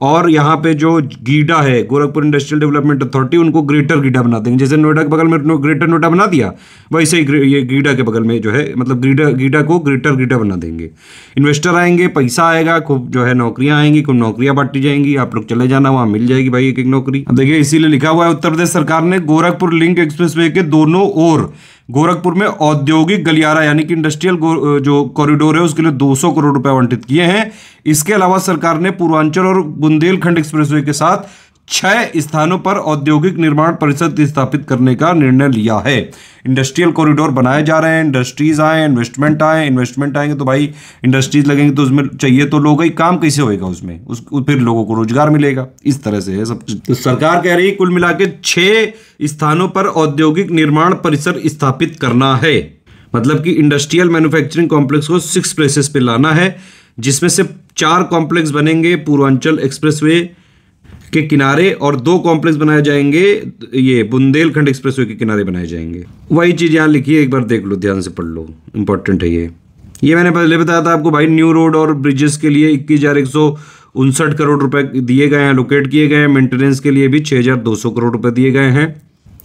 और यहाँ पे जो गीडा है, गोरखपुर इंडस्ट्रियल डेवलपमेंट अथॉरिटी उनको ग्रेटर गीडा बना देंगे। जैसे नोएडा के बगल में ग्रेटर नोएडा बना दिया, वैसे ही ये गीडा के बगल में जो है मतलब गीडा गीडा को ग्रेटर गीडा बना देंगे। इन्वेस्टर आएँगे, पैसा आएगा, खूब जो है नौकरियाँ आएँगी, खूब नौकरियाँ बांटी जाएँगी, आप लोग चले जाना, वहाँ मिल जाएगी भाई एक एक नौकरी। देखिए, इसीलिए लिखा हुआ है उत्तर प्रदेश सरकार ने गोरखपुर लिंक एक्सप्रेस के दोनों ओर गोरखपुर में औद्योगिक गलियारा, यानी कि इंडस्ट्रियल जो कॉरिडोर है, उसके लिए 200 करोड़ रुपए आवंटित किए हैं। इसके अलावा सरकार ने पूर्वांचल और बुंदेलखंड एक्सप्रेसवे के साथ छह स्थानों पर औद्योगिक निर्माण परिषद स्थापित करने का निर्णय लिया है। इंडस्ट्रियल कॉरिडोर बनाए जा रहे हैं, इंडस्ट्रीज़ आए इन्वेस्टमेंट आए इन्वेस्टमेंट आएँगे तो भाई इंडस्ट्रीज़ लगेंगे तो उसमें चाहिए तो लोग ही काम कैसे होएगा उसमें? उस फिर लोगों को रोज़गार मिलेगा। इस तरह से है सब तो सरकार कह रही है कुल मिला के स्थानों पर औद्योगिक निर्माण परिसर स्थापित करना है। मतलब कि इंडस्ट्रियल मैन्युफैक्चरिंग कॉम्प्लेक्स को सिक्स प्लेसेस पे लाना है, जिसमें से चार कॉम्प्लेक्स बनेंगे, पूर्वांचल एक्सप्रेसवे के किनारे और दो कॉम्प्लेक्स बनाए जाएँगे, ये बुंदेलखंड एक्सप्रेसवे के किनारे बनाए जाएँगे। वही चीज़ यहाँ लिखी है, एक बार देख लो, ध्यान से पढ़ लो इंपॉर्टेंट है ये। ये मैंने पहले बताया था आपको भाई न्यू रोड और ब्रिजेस के लिए इक्कीस हज़ार एक सौ उनसठ करोड़ रुपए दिए गए हैं लोकेट किए गए हैं मेंटेनेंस के लिए भी छः हज़ार दो सौ करोड़ रुपए दिए गए हैं।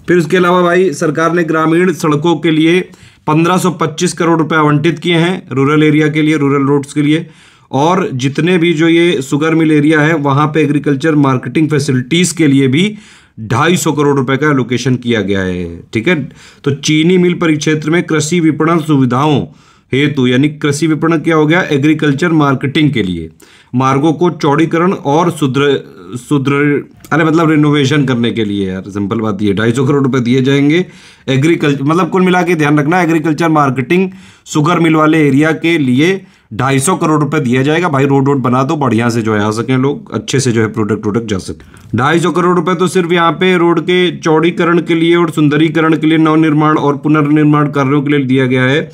फिर उसके अलावा भाई, सरकार ने ग्रामीण सड़कों के लिए पंद्रह सौ पच्चीस करोड़ रुपए आवंटित किए हैं रूरल एरिया के लिए रूरल रोड्स के लिए। और जितने भी जो ये सुगर मिल एरिया है, वहाँ पे एग्रीकल्चर मार्केटिंग फैसिलिटीज़ के लिए भी ढाई सौ करोड़ रुपए का लोकेशन किया गया है, ठीक है? तो चीनी मिल परिक्षेत्र में कृषि विपणन सुविधाओं हेतु, यानी कृषि विपणन क्या हो गया? एग्रीकल्चर मार्केटिंग के लिए। मार्गों को चौड़ीकरण और सुदृढ़ सुदृढ़, अरे मतलब रिनोवेशन करने के लिए, यार सिंपल बात ये, ढाई सौ करोड़ रुपए दिए जाएँगे। एग्रीकल्चर मतलब कुल मिला के ध्यान रखना एग्रीकल्चर मार्केटिंग सुगर मिल वाले एरिया के लिए ढाई सौ करोड़ रुपए दिया जाएगा। भाई, रोड रोड बना दो, बढ़िया से जो है आ सकें लोग, अच्छे से जो है प्रोडक्ट प्रोडक्ट जा सके। ढाई सौ करोड़ रुपए तो सिर्फ़ यहाँ पे रोड के चौड़ीकरण के लिए और सुंदरीकरण के लिए नवनिर्माण और पुनर्निर्माण कार्यों के लिए दिया गया है।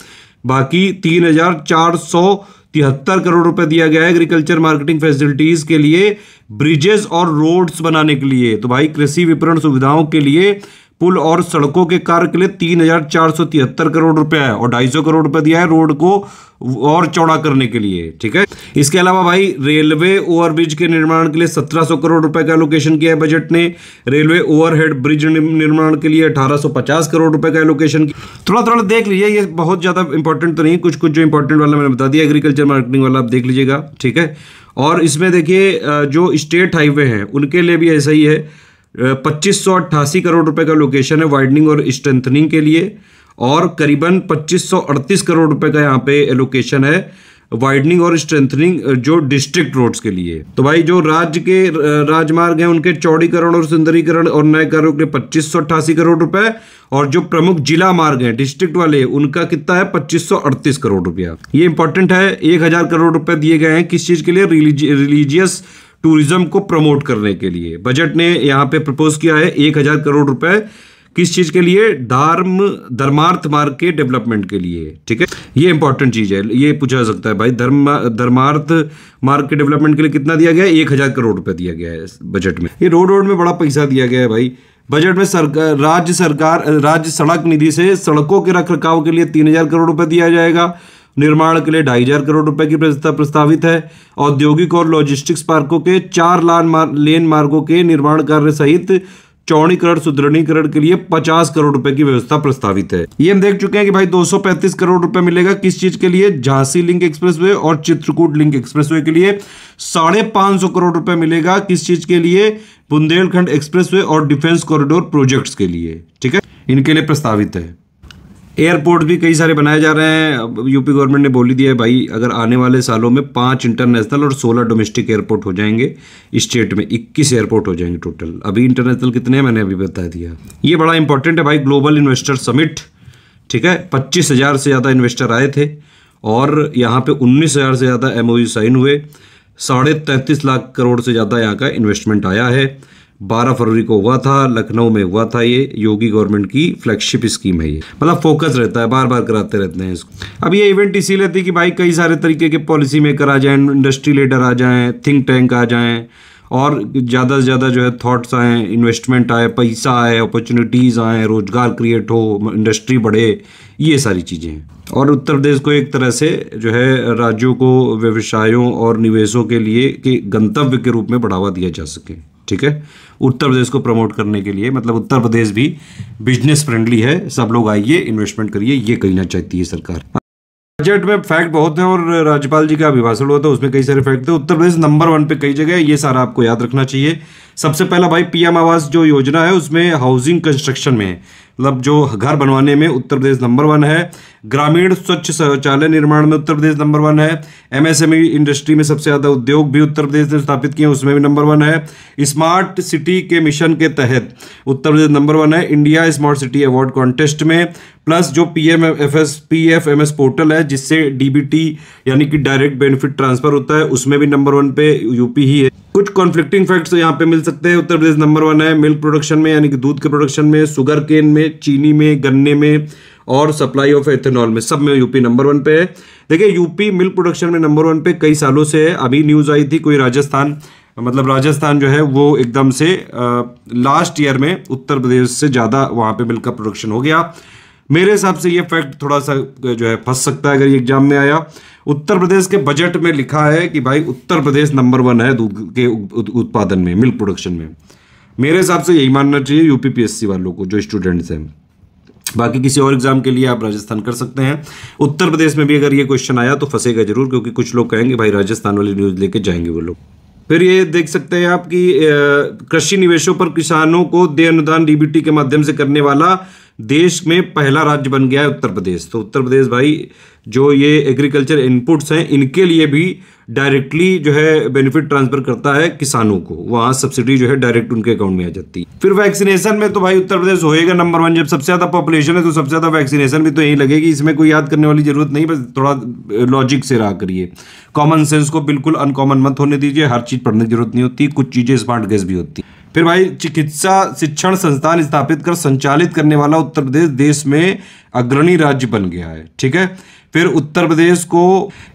बाकी तीन हज़ार चार सौ तिहत्तर करोड़ रुपए दिया गया है एग्रीकल्चर मार्केटिंग फैसिलिटीज़ के लिए ब्रिजेस और रोड्स बनाने के लिए। तो भाई, कृषि विपणन सुविधाओं के लिए पुल और सड़कों के कार्य के लिए तीन हज़ार चार सौ तिहत्तर करोड़ रुपया है और ढाई सौ करोड़ रुपया दिया है रोड को और चौड़ा करने के लिए, ठीक है? इसके अलावा भाई, रेलवे ओवरब्रिज के निर्माण के लिए सत्रह सौ करोड़ रुपए का एलोकेशन किया है बजट ने। रेलवे ओवरहेड ब्रिज निर्माण के लिए अठारह सौ पचास करोड़ रुपए का एलोकेशन थोड़ा थोड़ा देख लीजिए, ये बहुत ज़्यादा इंपॉर्टेंट तो नहीं कुछ कुछ जो इंपॉर्टेंट वाला मैंने बता दिया एग्रीकल्चर मार्केटिंग वाला आप देख लीजिएगा, ठीक है? और इसमें देखिए जो स्टेट हाईवे हैं, उनके लिए भी ऐसा ही है। पच्चीस सौ अट्ठासी करोड़ रुपए का लोकेशन है वाइडनिंग और स्ट्रेंथनिंग के लिए और करीबन पच्चीस सौ अड़तीस करोड़ रुपए का यहाँ पे लोकेशन है वाइडनिंग और स्ट्रेंथनिंग जो डिस्ट्रिक्ट रोड्स के लिए। तो भाई, जो राज्य के राजमार्ग हैं, उनके चौड़ीकरण और सुंदरीकरण और नए कार्यों के पच्चीस सौ अट्ठासी करोड़ रुपए और जो प्रमुख जिला मार्ग हैं डिस्ट्रिक्ट वाले, उनका कितना है? पच्चीस सौ अड़तीस करोड़ रुपया। ये इंपॉर्टेंट है, एक हज़ार करोड़ रुपए दिए गए हैं किस चीज़ के लिए? रिलीजियस टूरिज़्म को प्रमोट करने के लिए। बजट ने यहाँ पे प्रपोज किया है एक हज़ार करोड़ रुपए किस चीज़ के लिए? धर्म धर्मार्थ मार्ग के डेवलपमेंट के लिए। ठीक है? ये इंपॉर्टेंट चीज़ है। ये पूछा जा सकता है भाई। धर्म, धर्मार्थ मार्ग के डेवलपमेंट के लिए कितना दिया गया है? एक हज़ार करोड़ रुपए दिया गया है बजट में। ये रोड रोड में बड़ा पैसा दिया गया है भाई। बजट में सरकार राज्य सरकार, राज्य सड़क निधि से सड़कों के रख रखाव के लिए तीन हज़ार करोड़ रुपए दिया जाएगा। निर्माण के लिए ढाई हज़ार करोड़ रुपए की प्रस्तावित है। औद्योगिक और लॉजिस्टिक्स पार्कों के चार लान मार, लेन मार्गों के निर्माण कार्य सहित चौड़ीकरण सुदृढ़ीकरण के लिए 50 करोड़ रुपए की व्यवस्था प्रस्तावित है। ये हम देख चुके हैं कि भाई 235 करोड़ रुपए मिलेगा किस चीज़ के लिए? झांसी लिंक एक्सप्रेसवे और चित्रकूट लिंक एक्सप्रेसवे के लिए साढ़े पाँच सौ करोड़ रुपए मिलेगा किस चीज़ के लिए? बुंदेलखंड एक्सप्रेसवे और डिफेंस कॉरिडोर प्रोजेक्ट्स के लिए। ठीक है? इनके लिए प्रस्तावित है। एयरपोर्ट भी कई सारे बनाए जा रहे हैं। यूपी गवर्नमेंट ने बोली दिया है, भाई, अगर आने वाले सालों में पाँच इंटरनेशनल और सोलह डोमेस्टिक एयरपोर्ट हो जाएँगे स्टेट में इक्कीस एयरपोर्ट हो जाएँगे टोटल। अभी इंटरनेशनल कितने हैं? मैंने अभी बता दिया। ये बड़ा इंपॉर्टेंट है भाई ग्लोबल इन्वेस्टर समिट ठीक है? पच्चीस हज़ार से ज़्यादा इन्वेस्टर आए थे और यहाँ पे उन्नीस हज़ार से ज़्यादा एमओयू साइन हुए। साढ़े तैंतीस लाख करोड़ से ज़्यादा यहाँ का इन्वेस्टमेंट आया है। बारह फरवरी को हुआ था, लखनऊ में हुआ था ये, योगी गवर्नमेंट की फ्लैगशिप स्कीम है ये। मतलब फोकस रहता है बार बार कराते रहते हैं इसको। अब ये इवेंट इसीलिए थी कि भाई कई सारे तरीके के पॉलिसी मेकर आ जाएँ इंडस्ट्री लीडर आ जाएँ थिंक टैंक आ जाएँ, और ज़्यादा से ज़्यादा जो है थॉट्स आए इन्वेस्टमेंट आए, पैसा आए अपॉर्चुनिटीज़ आए, रोज़गार क्रिएट हो इंडस्ट्री बढ़े, ये सारी चीज़ें और उत्तर प्रदेश को एक तरह से जो है राज्यों को, व्यवसायों और निवेशों के लिए के गंतव्य के रूप में बढ़ावा दिया जा सके। ठीक है? उत्तर प्रदेश को प्रमोट करने के लिए मतलब उत्तर प्रदेश भी बिज़नेस फ्रेंडली है, सब लोग आइए इन्वेस्टमेंट करिए, ये कहना चाहती है सरकार। बजट में फैक्ट बहुत है और राज्यपाल जी का अभिभाषण हुआ था, उसमें कई सारे फैक्ट थे। उत्तर प्रदेश नंबर वन पे कई जगह ये सारा आपको याद रखना चाहिए। सबसे पहला भाई पीएम आवास जो योजना है, उसमें हाउसिंग कंस्ट्रक्शन में मतलब जो घर बनवाने में उत्तर प्रदेश नंबर वन है। ग्रामीण स्वच्छ शौचालय निर्माण में उत्तर प्रदेश नंबर वन है। एमएसएमई इंडस्ट्री में सबसे ज़्यादा उद्योग भी उत्तर प्रदेश ने स्थापित किए, उसमें भी नंबर वन है। स्मार्ट सिटी के मिशन के तहत उत्तर प्रदेश नंबर वन है। India smart city award contest में। प्लस जो P M F S P F M S portal है, जिससे डी बी टी यानी कि डायरेक्ट बेनिफिट ट्रांसफ़र होता है, उसमें भी नंबर वन पे यूपी ही है। कुछ कॉन्फ्लिक्टिंग फैक्ट्स यहाँ पे मिल सकते हैं। उत्तर प्रदेश नंबर वन है मिल्क प्रोडक्शन में यानी कि दूध के प्रोडक्शन में शुगर केन में चीनी में गन्ने में और सप्लाई ऑफ़ एथेनॉल में। सब में यूपी नंबर वन पे है। देखिए यूपी मिल्क प्रोडक्शन में नंबर वन पे कई सालों से है। अभी न्यूज़ आई थी कोई राजस्थान मतलब राजस्थान जो है वो एकदम से आ, लास्ट ईयर में उत्तर प्रदेश से ज़्यादा वहाँ पे मिल्क का प्रोडक्शन हो गया। मेरे हिसाब से ये फैक्ट थोड़ा सा जो है, फंस सकता है अगर ये एग्ज़ाम में आया। उत्तर प्रदेश के बजट में लिखा है कि भाई उत्तर प्रदेश नंबर वन है दूध के उत्पादन में मिल्क प्रोडक्शन में। मेरे हिसाब से यही मानना चाहिए यूपीपीएससी वालों को, जो स्टूडेंट्स हैं। बाकी किसी और एग्ज़ाम के लिए आप राजस्थान कर सकते हैं। उत्तर प्रदेश में भी अगर ये क्वेश्चन आया तो फंसेगा ज़रूर, क्योंकि कुछ लोग कहेंगे, भाई राजस्थान वाली न्यूज़ लेके जाएँगे वो लोग। फिर ये देख सकते हैं आप कि कृषि निवेशों पर किसानों को दे अनुदान डीबीटी के माध्यम से करने वाला देश में पहला राज्य बन गया है उत्तर प्रदेश। तो उत्तर प्रदेश भाई, जो ये एग्रीकल्चर इनपुट्स हैं, इनके लिए भी डायरेक्टली जो है बेनिफिट ट्रांसफ़र करता है किसानों को। वहाँ सब्सिडी जो है डायरेक्ट उनके अकाउंट में आ जाती है। फिर वैक्सीनेशन में तो भाई उत्तर प्रदेश होएगा नंबर वन जब सबसे ज़्यादा पॉपुलेशन है तो सबसे ज़्यादा वैक्सीनेशन भी तो यही लगेगी। इसमें कोई याद करने वाली ज़रूरत नहीं, बस थोड़ा लॉजिक से रहा करिए। कॉमन सेंस को बिल्कुल अनकॉमन मत होने दीजिए। हर चीज़ पढ़ने की ज़रूरत नहीं होती। कुछ चीज़ें स्मार्ट गैस भी होती फिर भाई चिकित्सा शिक्षण संस्थान स्थापित कर संचालित करने वाला उत्तर प्रदेश देश में अग्रणी राज्य बन गया है। ठीक है? फिर उत्तर प्रदेश को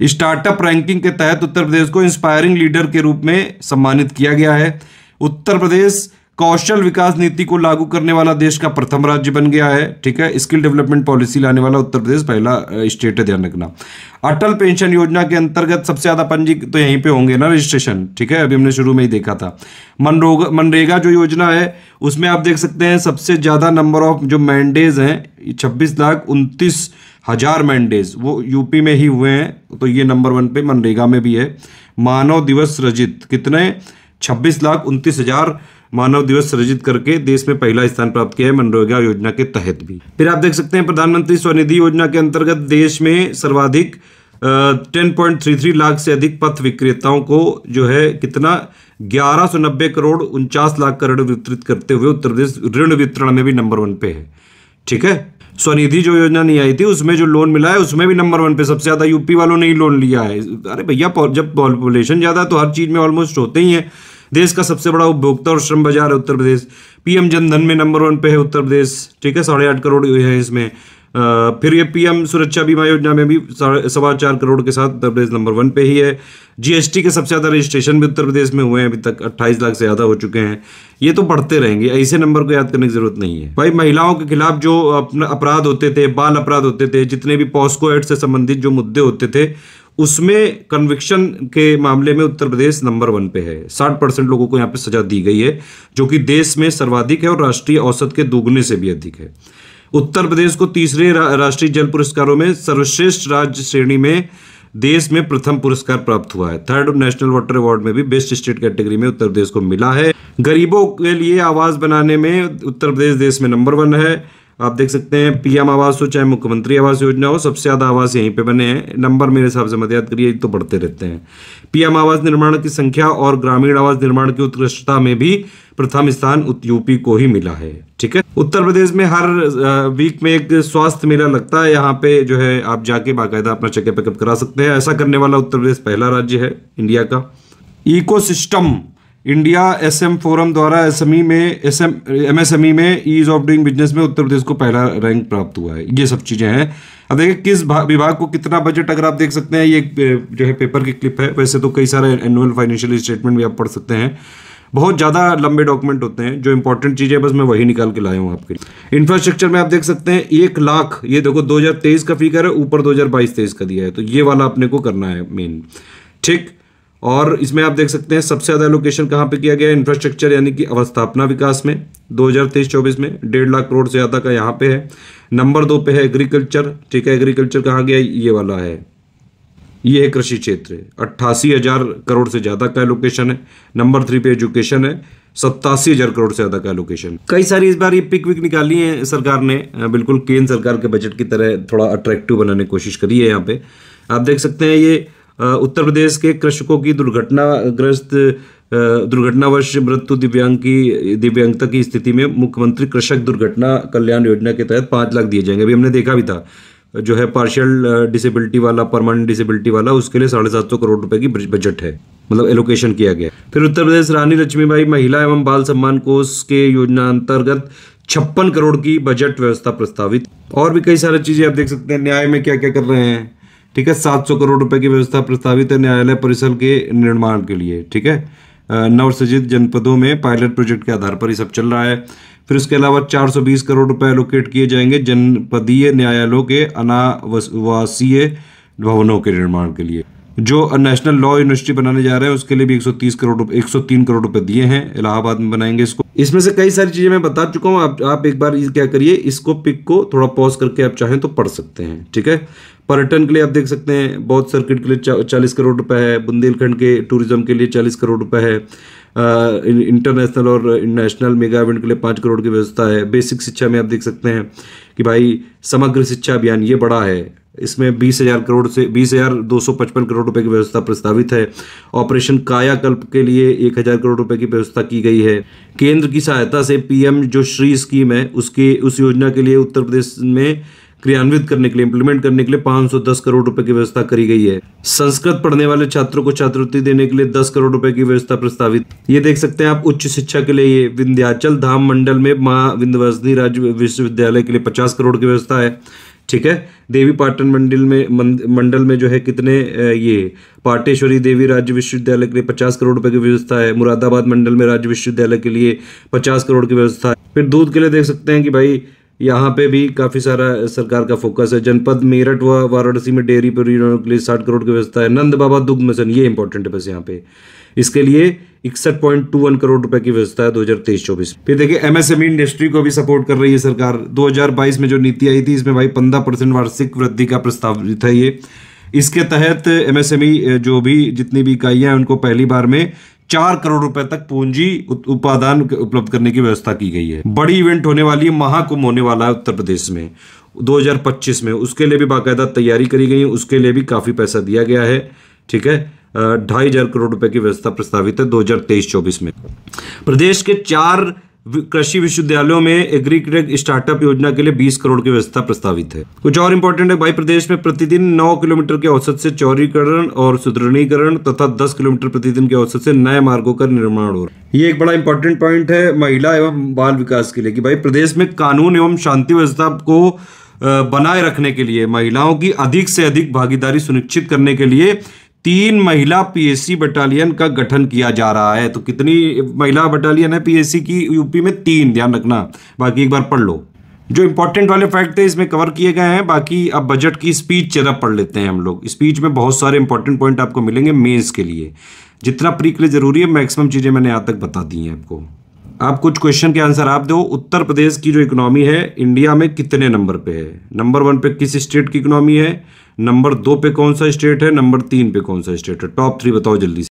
स्टार्टअप रैंकिंग के तहत उत्तर प्रदेश को इंस्पायरिंग लीडर के रूप में सम्मानित किया गया है। उत्तर प्रदेश कौशल विकास नीति को लागू करने वाला देश का प्रथम राज्य बन गया है, ठीक है? स्किल डेवलपमेंट पॉलिसी लाने वाला उत्तर प्रदेश, पहला स्टेट है ध्यान रखना। अटल पेंशन योजना के अंतर्गत सबसे ज़्यादा पंजी तो यहीं पे होंगे ना रजिस्ट्रेशन, ठीक है? अभी हमने शुरू में ही देखा था। मनरोगा, मनरेगा जो योजना है, उसमें आप देख सकते हैं सबसे ज़्यादा नंबर ऑफ़ जो मैंडेज हैं छब्बीस लाख उनतीस हज़ार मैंडेज वो यूपी में ही हुए हैं तो ये नंबर वन पे मनरेगा में भी है। मानव दिवस रजित, कितने? छब्बीस लाख उनतीस हज़ार मानव दिवस सृजित करके देश में पहला स्थान प्राप्त किया है मनरेगा योजना के तहत भी। फिर आप देख सकते हैं, प्रधानमंत्री स्वनिधि योजना के अंतर्गत देश में सर्वाधिक ten point three three lakh से अधिक पथ विक्रेताओं को जो है कितना? ग्यारह सौ नब्बे करोड़ उनचास लाख करोड़ वितरित करते हुए उत्तर प्रदेश ऋण वितरण में भी नंबर वन पे है। ठीक है? स्वनिधि जो योजना नहीं आई थी, उसमें जो लोन मिला है, उसमें भी नंबर वन पे। सबसे ज़्यादा यूपी वालों ने ही लोन लिया है। अरे भैया, जब पॉपुलेशन ज़्यादा तो हर चीज़ में ऑलमोस्ट होते ही है। देश का सबसे बड़ा उपभोक्ता और श्रम बाज़ार है उत्तर प्रदेश। पीएम जनधन में नंबर वन पे है उत्तर प्रदेश। ठीक है साढ़े आठ करोड़ है इसमें। आ, फिर ये पीएम सुरक्षा बीमा योजना में भी सवा चार करोड़ के साथ उत्तर प्रदेश नंबर वन पे ही है। जीएसटी के सबसे ज़्यादा रजिस्ट्रेशन भी उत्तर प्रदेश में हुए हैं अभी तक अट्ठाईस लाख से ज़्यादा हो चुके हैं। ये तो बढ़ते रहेंगे ऐसे नंबर को याद करने की ज़रूरत नहीं है। भाई महिलाओं के खिलाफ जो अपना अपराध होते थे बाल अपराध होते थे जितने भी पॉस्को एक्ट से संबंधित जो मुद्दे होते थे उसमें कन्विक्शन के मामले में उत्तर प्रदेश नंबर वन पे है। साठ परसेंट लोगों को यहाँ पे सजा दी गई है जो कि देश में सर्वाधिक है और राष्ट्रीय औसत के दोगुने से भी अधिक है। उत्तर प्रदेश को तीसरे रा, राष्ट्रीय जल पुरस्कारों में सर्वश्रेष्ठ राज्य श्रेणी में देश में प्रथम पुरस्कार प्राप्त हुआ है। थर्ड नेशनल वाटर अवार्ड में भी बेस्ट स्टेट कैटेगरी में उत्तर प्रदेश को मिला है। गरीबों के लिए आवाज़ बनाने में उत्तर प्रदेश देश में नंबर वन है। आप देख सकते हैं, पीएम आवास हो, चाहे मुख्यमंत्री आवास योजना हो, सबसे ज़्यादा आवास यहीं पे बने हैं। नंबर मेरे हिसाब से मत याद करिए तो बढ़ते रहते हैं। पीएम आवास निर्माण की संख्या और ग्रामीण आवास निर्माण की उत्कृष्टता में भी प्रथम स्थान यूपी को ही मिला है, ठीक है? उत्तर प्रदेश में हर वीक में एक स्वास्थ्य मेला लगता है। यहाँ पे जो है, आप जाके बाकायदा अपना चेकअपेकअप करा सकते हैं। ऐसा करने वाला उत्तर प्रदेश पहला राज्य है, इंडिया का। इकोसिस्टम इंडिया एसएम फोरम द्वारा एसएमई में, एसएम, एमएसएमई में ईज ऑफ़ डूइंग बिज़नेस में उत्तर प्रदेश को पहला रैंक प्राप्त हुआ है। ये सब चीज़ें हैं। अब देखिए, किस विभाग को कितना बजट अगर आप देख सकते हैं, ये जो है पेपर की क्लिप है। वैसे तो कई सारे एनुअल फाइनेंशियल स्टेटमेंट भी आप पढ़ सकते हैं। बहुत ज़्यादा लंबे डॉक्यूमेंट होते हैं, जो इंपॉर्टेंट चीज़ें बस मैं वही निकाल के लाया हूँ आपके इंफ्रास्ट्रक्चर में आप देख सकते हैं, एक लाख, ये देखो 2023 का फिगर है, ऊपर 2022-23 का दिया है। तो ये वाला अपने को करना है मेन ठीक? और इसमें आप देख सकते हैं सबसे ज़्यादा लोकेशन कहाँ पे किया गया इंफ्रास्ट्रक्चर यानी कि अवस्थापना विकास में। 2023-24 में डेढ़ लाख करोड़ से ज़्यादा का यहाँ पे है। नंबर दो पे है एग्रीकल्चर ठीक है एग्रीकल्चर कहाँ गया? ये वाला है। ये है कृषि क्षेत्र। अट्ठासी हज़ार करोड़ से ज़्यादा का लोकेशन है। नंबर थ्री पे एजुकेशन है। सत्तासी हज़ार करोड़ से ज़्यादा का लोकेशन कई सारी इस बार ये पिक विक निकाली है सरकार ने। बिल्कुल केंद्र सरकार के बजट की तरह थोड़ा अट्रैक्टिव बनाने की कोशिश करी है यहाँ पे। आप देख सकते हैं ये उत्तर प्रदेश के कृषकों की दुर्घटनाग्रस्त दुर्घटनावश मृत्यु दिव्यांग की, दिव्यांगता की स्थिति में मुख्यमंत्री कृषक दुर्घटना कल्याण योजना के तहत पाँच लाख दिए जाएँगे। अभी हमने देखा भी था, जो है पार्शियल डिसेबिलिटी वाला परमानेंट डिसेबिलिटी वाला, उसके लिए साढ़े सात सौ करोड़ रुपए की बजट है। मतलब एलोकेशन किया गया। फिर उत्तर प्रदेश रानी लक्ष्मीबाई महिला एवं बाल सम्मान कोष के योजना अंतर्गत छप्पन करोड़ की बजट व्यवस्था प्रस्तावित। और भी कई सारी चीज़ें आप देख सकते हैं। न्याय में क्या क्या कर रहे हैं? ठीक है, सात सौ करोड़ रुपए की व्यवस्था प्रस्तावित है न्यायालय परिसर के निर्माण के लिए, ठीक है? नवसृजित जनपदों में पायलट प्रोजेक्ट के आधार पर ये सब चल रहा है। फिर उसके अलावा 420 करोड़ रुपए एलोकेट किए जाएँगे जनपदीय न्यायालयों के अनावासीय भवनों के निर्माण के लिए। जो नेशनल लॉ यूनिवर्सिटी बनाने जा रहे हैं, उसके लिए भी 130 करोड़ रुपए 103 करोड़ रुपए दिए हैं। इलाहाबाद में बनाएँगे इसको। इसमें से कई सारी चीज़ें मैं बता चुका हूँ। आप आप एक बार क्या करिए, इसको पिक को थोड़ा पॉज करके आप चाहें तो पढ़ सकते हैं, ठीक है? पर्यटन के लिए आप देख सकते हैं बहुत सर्किट के लिए चालीस करोड़ रुपए है, बुंदेलखंड के टूरिज़्म के लिए चालीस करोड़ रुपए है इंटरनेशनल और नेशनल मेगा इवेंट के लिए पाँच करोड़ की व्यवस्था है। बेसिक शिक्षा में आप देख सकते हैं कि भाई समग्र शिक्षा अभियान ये बड़ा है। इसमें बीस हज़ार करोड़ से, बीस हज़ार दो सौ पचपन करोड़ रुपए की व्यवस्था प्रस्तावित है। ऑपरेशन कायाकल्प के लिए एक हज़ार करोड़ रुपए की व्यवस्था की गई है। केंद्र की सहायता से पीएम जो श्री स्कीम है, उसकी, उस योजना के लिए उत्तर प्रदेश में क्रियान्वित करने के लिए इंप्लीमेंट करने के लिए 510 करोड़ रुपए की व्यवस्था करी गई है। संस्कृत पढ़ने वाले छात्रों को छात्रवृत्ति देने के लिए 10 करोड़ रुपए की व्यवस्था प्रस्तावित। ये देख सकते हैं आप, उच्च शिक्षा के लिए ये विंध्याचल धाम मंडल में माँ विंध्यवासिनी राज्य विश्वविद्यालय के लिए पचास करोड़ की व्यवस्था है। ठीक है? देवी पाटन मंडल में मंडल में जो है कितने ये, पाटेश्वरी देवी राज्य विश्वविद्यालय के लिए पचास करोड़ रुपए की व्यवस्था है। मुरादाबाद मंडल में राज्य विश्वविद्यालय के लिए पचास करोड़ की व्यवस्था है। फिर दूध के लिए देख सकते हैं कि भाई, यहाँ पे भी काफ़ी सारा सरकार का फोकस है। जनपद मेरठ व वाराणसी में डेयरी परियोजनाओं के लिए साठ करोड़ की व्यवस्था है। नंद बाबा दुग्ध मिशन ये इंपॉर्टेंट है बस यहाँ पे। इसके लिए इकसठ पॉइंट टू वन करोड़ रुपए की व्यवस्था है दो हज़ार तेईस चौबीस फिर देखिए एमएसएमई इंडस्ट्री को भी सपोर्ट कर रही है सरकार। 2022 में जो नीति आई थी, इसमें भाई पंद्रह परसेंट वार्षिक वृद्धि का प्रस्तावित है ये। इसके तहत एमएसएमई जो भी जितनी भी इकाइयाँ हैं, उनको पहली बार में चार करोड़ रुपए तक पूंजी उपादान उपलब्ध करने की व्यवस्था की गई है। बड़ी इवेंट होने वाली है, महाकुंभ होने वाला है उत्तर प्रदेश में 2025 में। उसके लिए भी बाकायदा तैयारी करी गई है, उसके लिए भी काफ़ी पैसा दिया गया है, ठीक है? ढाई हज़ार करोड़ रुपए की व्यवस्था प्रस्तावित है दो हज़ार तेईस चौबीस में। प्रदेश के चार कृषि विश्वविद्यालयों में एग्रीटेक स्टार्टअप योजना के लिए 20 करोड़ की व्यवस्था प्रस्तावित है। कुछ और इंपॉर्टेंट है, भाई प्रदेश में प्रतिदिन 9 किलोमीटर के औसत से चौरीकरण और सुदृढ़ीकरण तथा 10 किलोमीटर प्रतिदिन के औसत से नए मार्गों का निर्माण हो रहा है। ये एक बड़ा इंपॉर्टेंट पॉइंट है महिला एवं बाल विकास के लिए कि भाई प्रदेश में कानून एवं शांति व्यवस्था को बनाए रखने के लिए, महिलाओं की अधिक से अधिक भागीदारी सुनिश्चित करने के लिए तीन महिला पीएससी बटालियन का गठन किया जा रहा है। तो कितनी महिला बटालियन है पीएससी की? यूपी में तीन, ध्यान रखना। बाकी एक बार पढ़ लो। जो इंपॉर्टेंट वाले फैक्ट थे इसमें कवर किए गए हैं। बाकी अब बजट की स्पीच जरा पढ़ लेते हैं हम लोग। स्पीच में बहुत सारे इंपॉर्टेंट पॉइंट आपको मिलेंगे मेंस के लिए। जितना प्री के लिए ज़रूरी है मैक्सिमम चीज़ें मैंने यहाँ तक बता दी हैं आपको। आप कुछ क्वेश्चन के आंसर आप दो। उत्तर प्रदेश की जो इकोनॉमी है इंडिया में कितने नंबर पे है? नंबर वन पे किस स्टेट की इकोनॉमी है? नंबर दो पे कौन सा स्टेट है? नंबर तीन पे कौन सा स्टेट है? टॉप थ्री बताओ जल्दी से।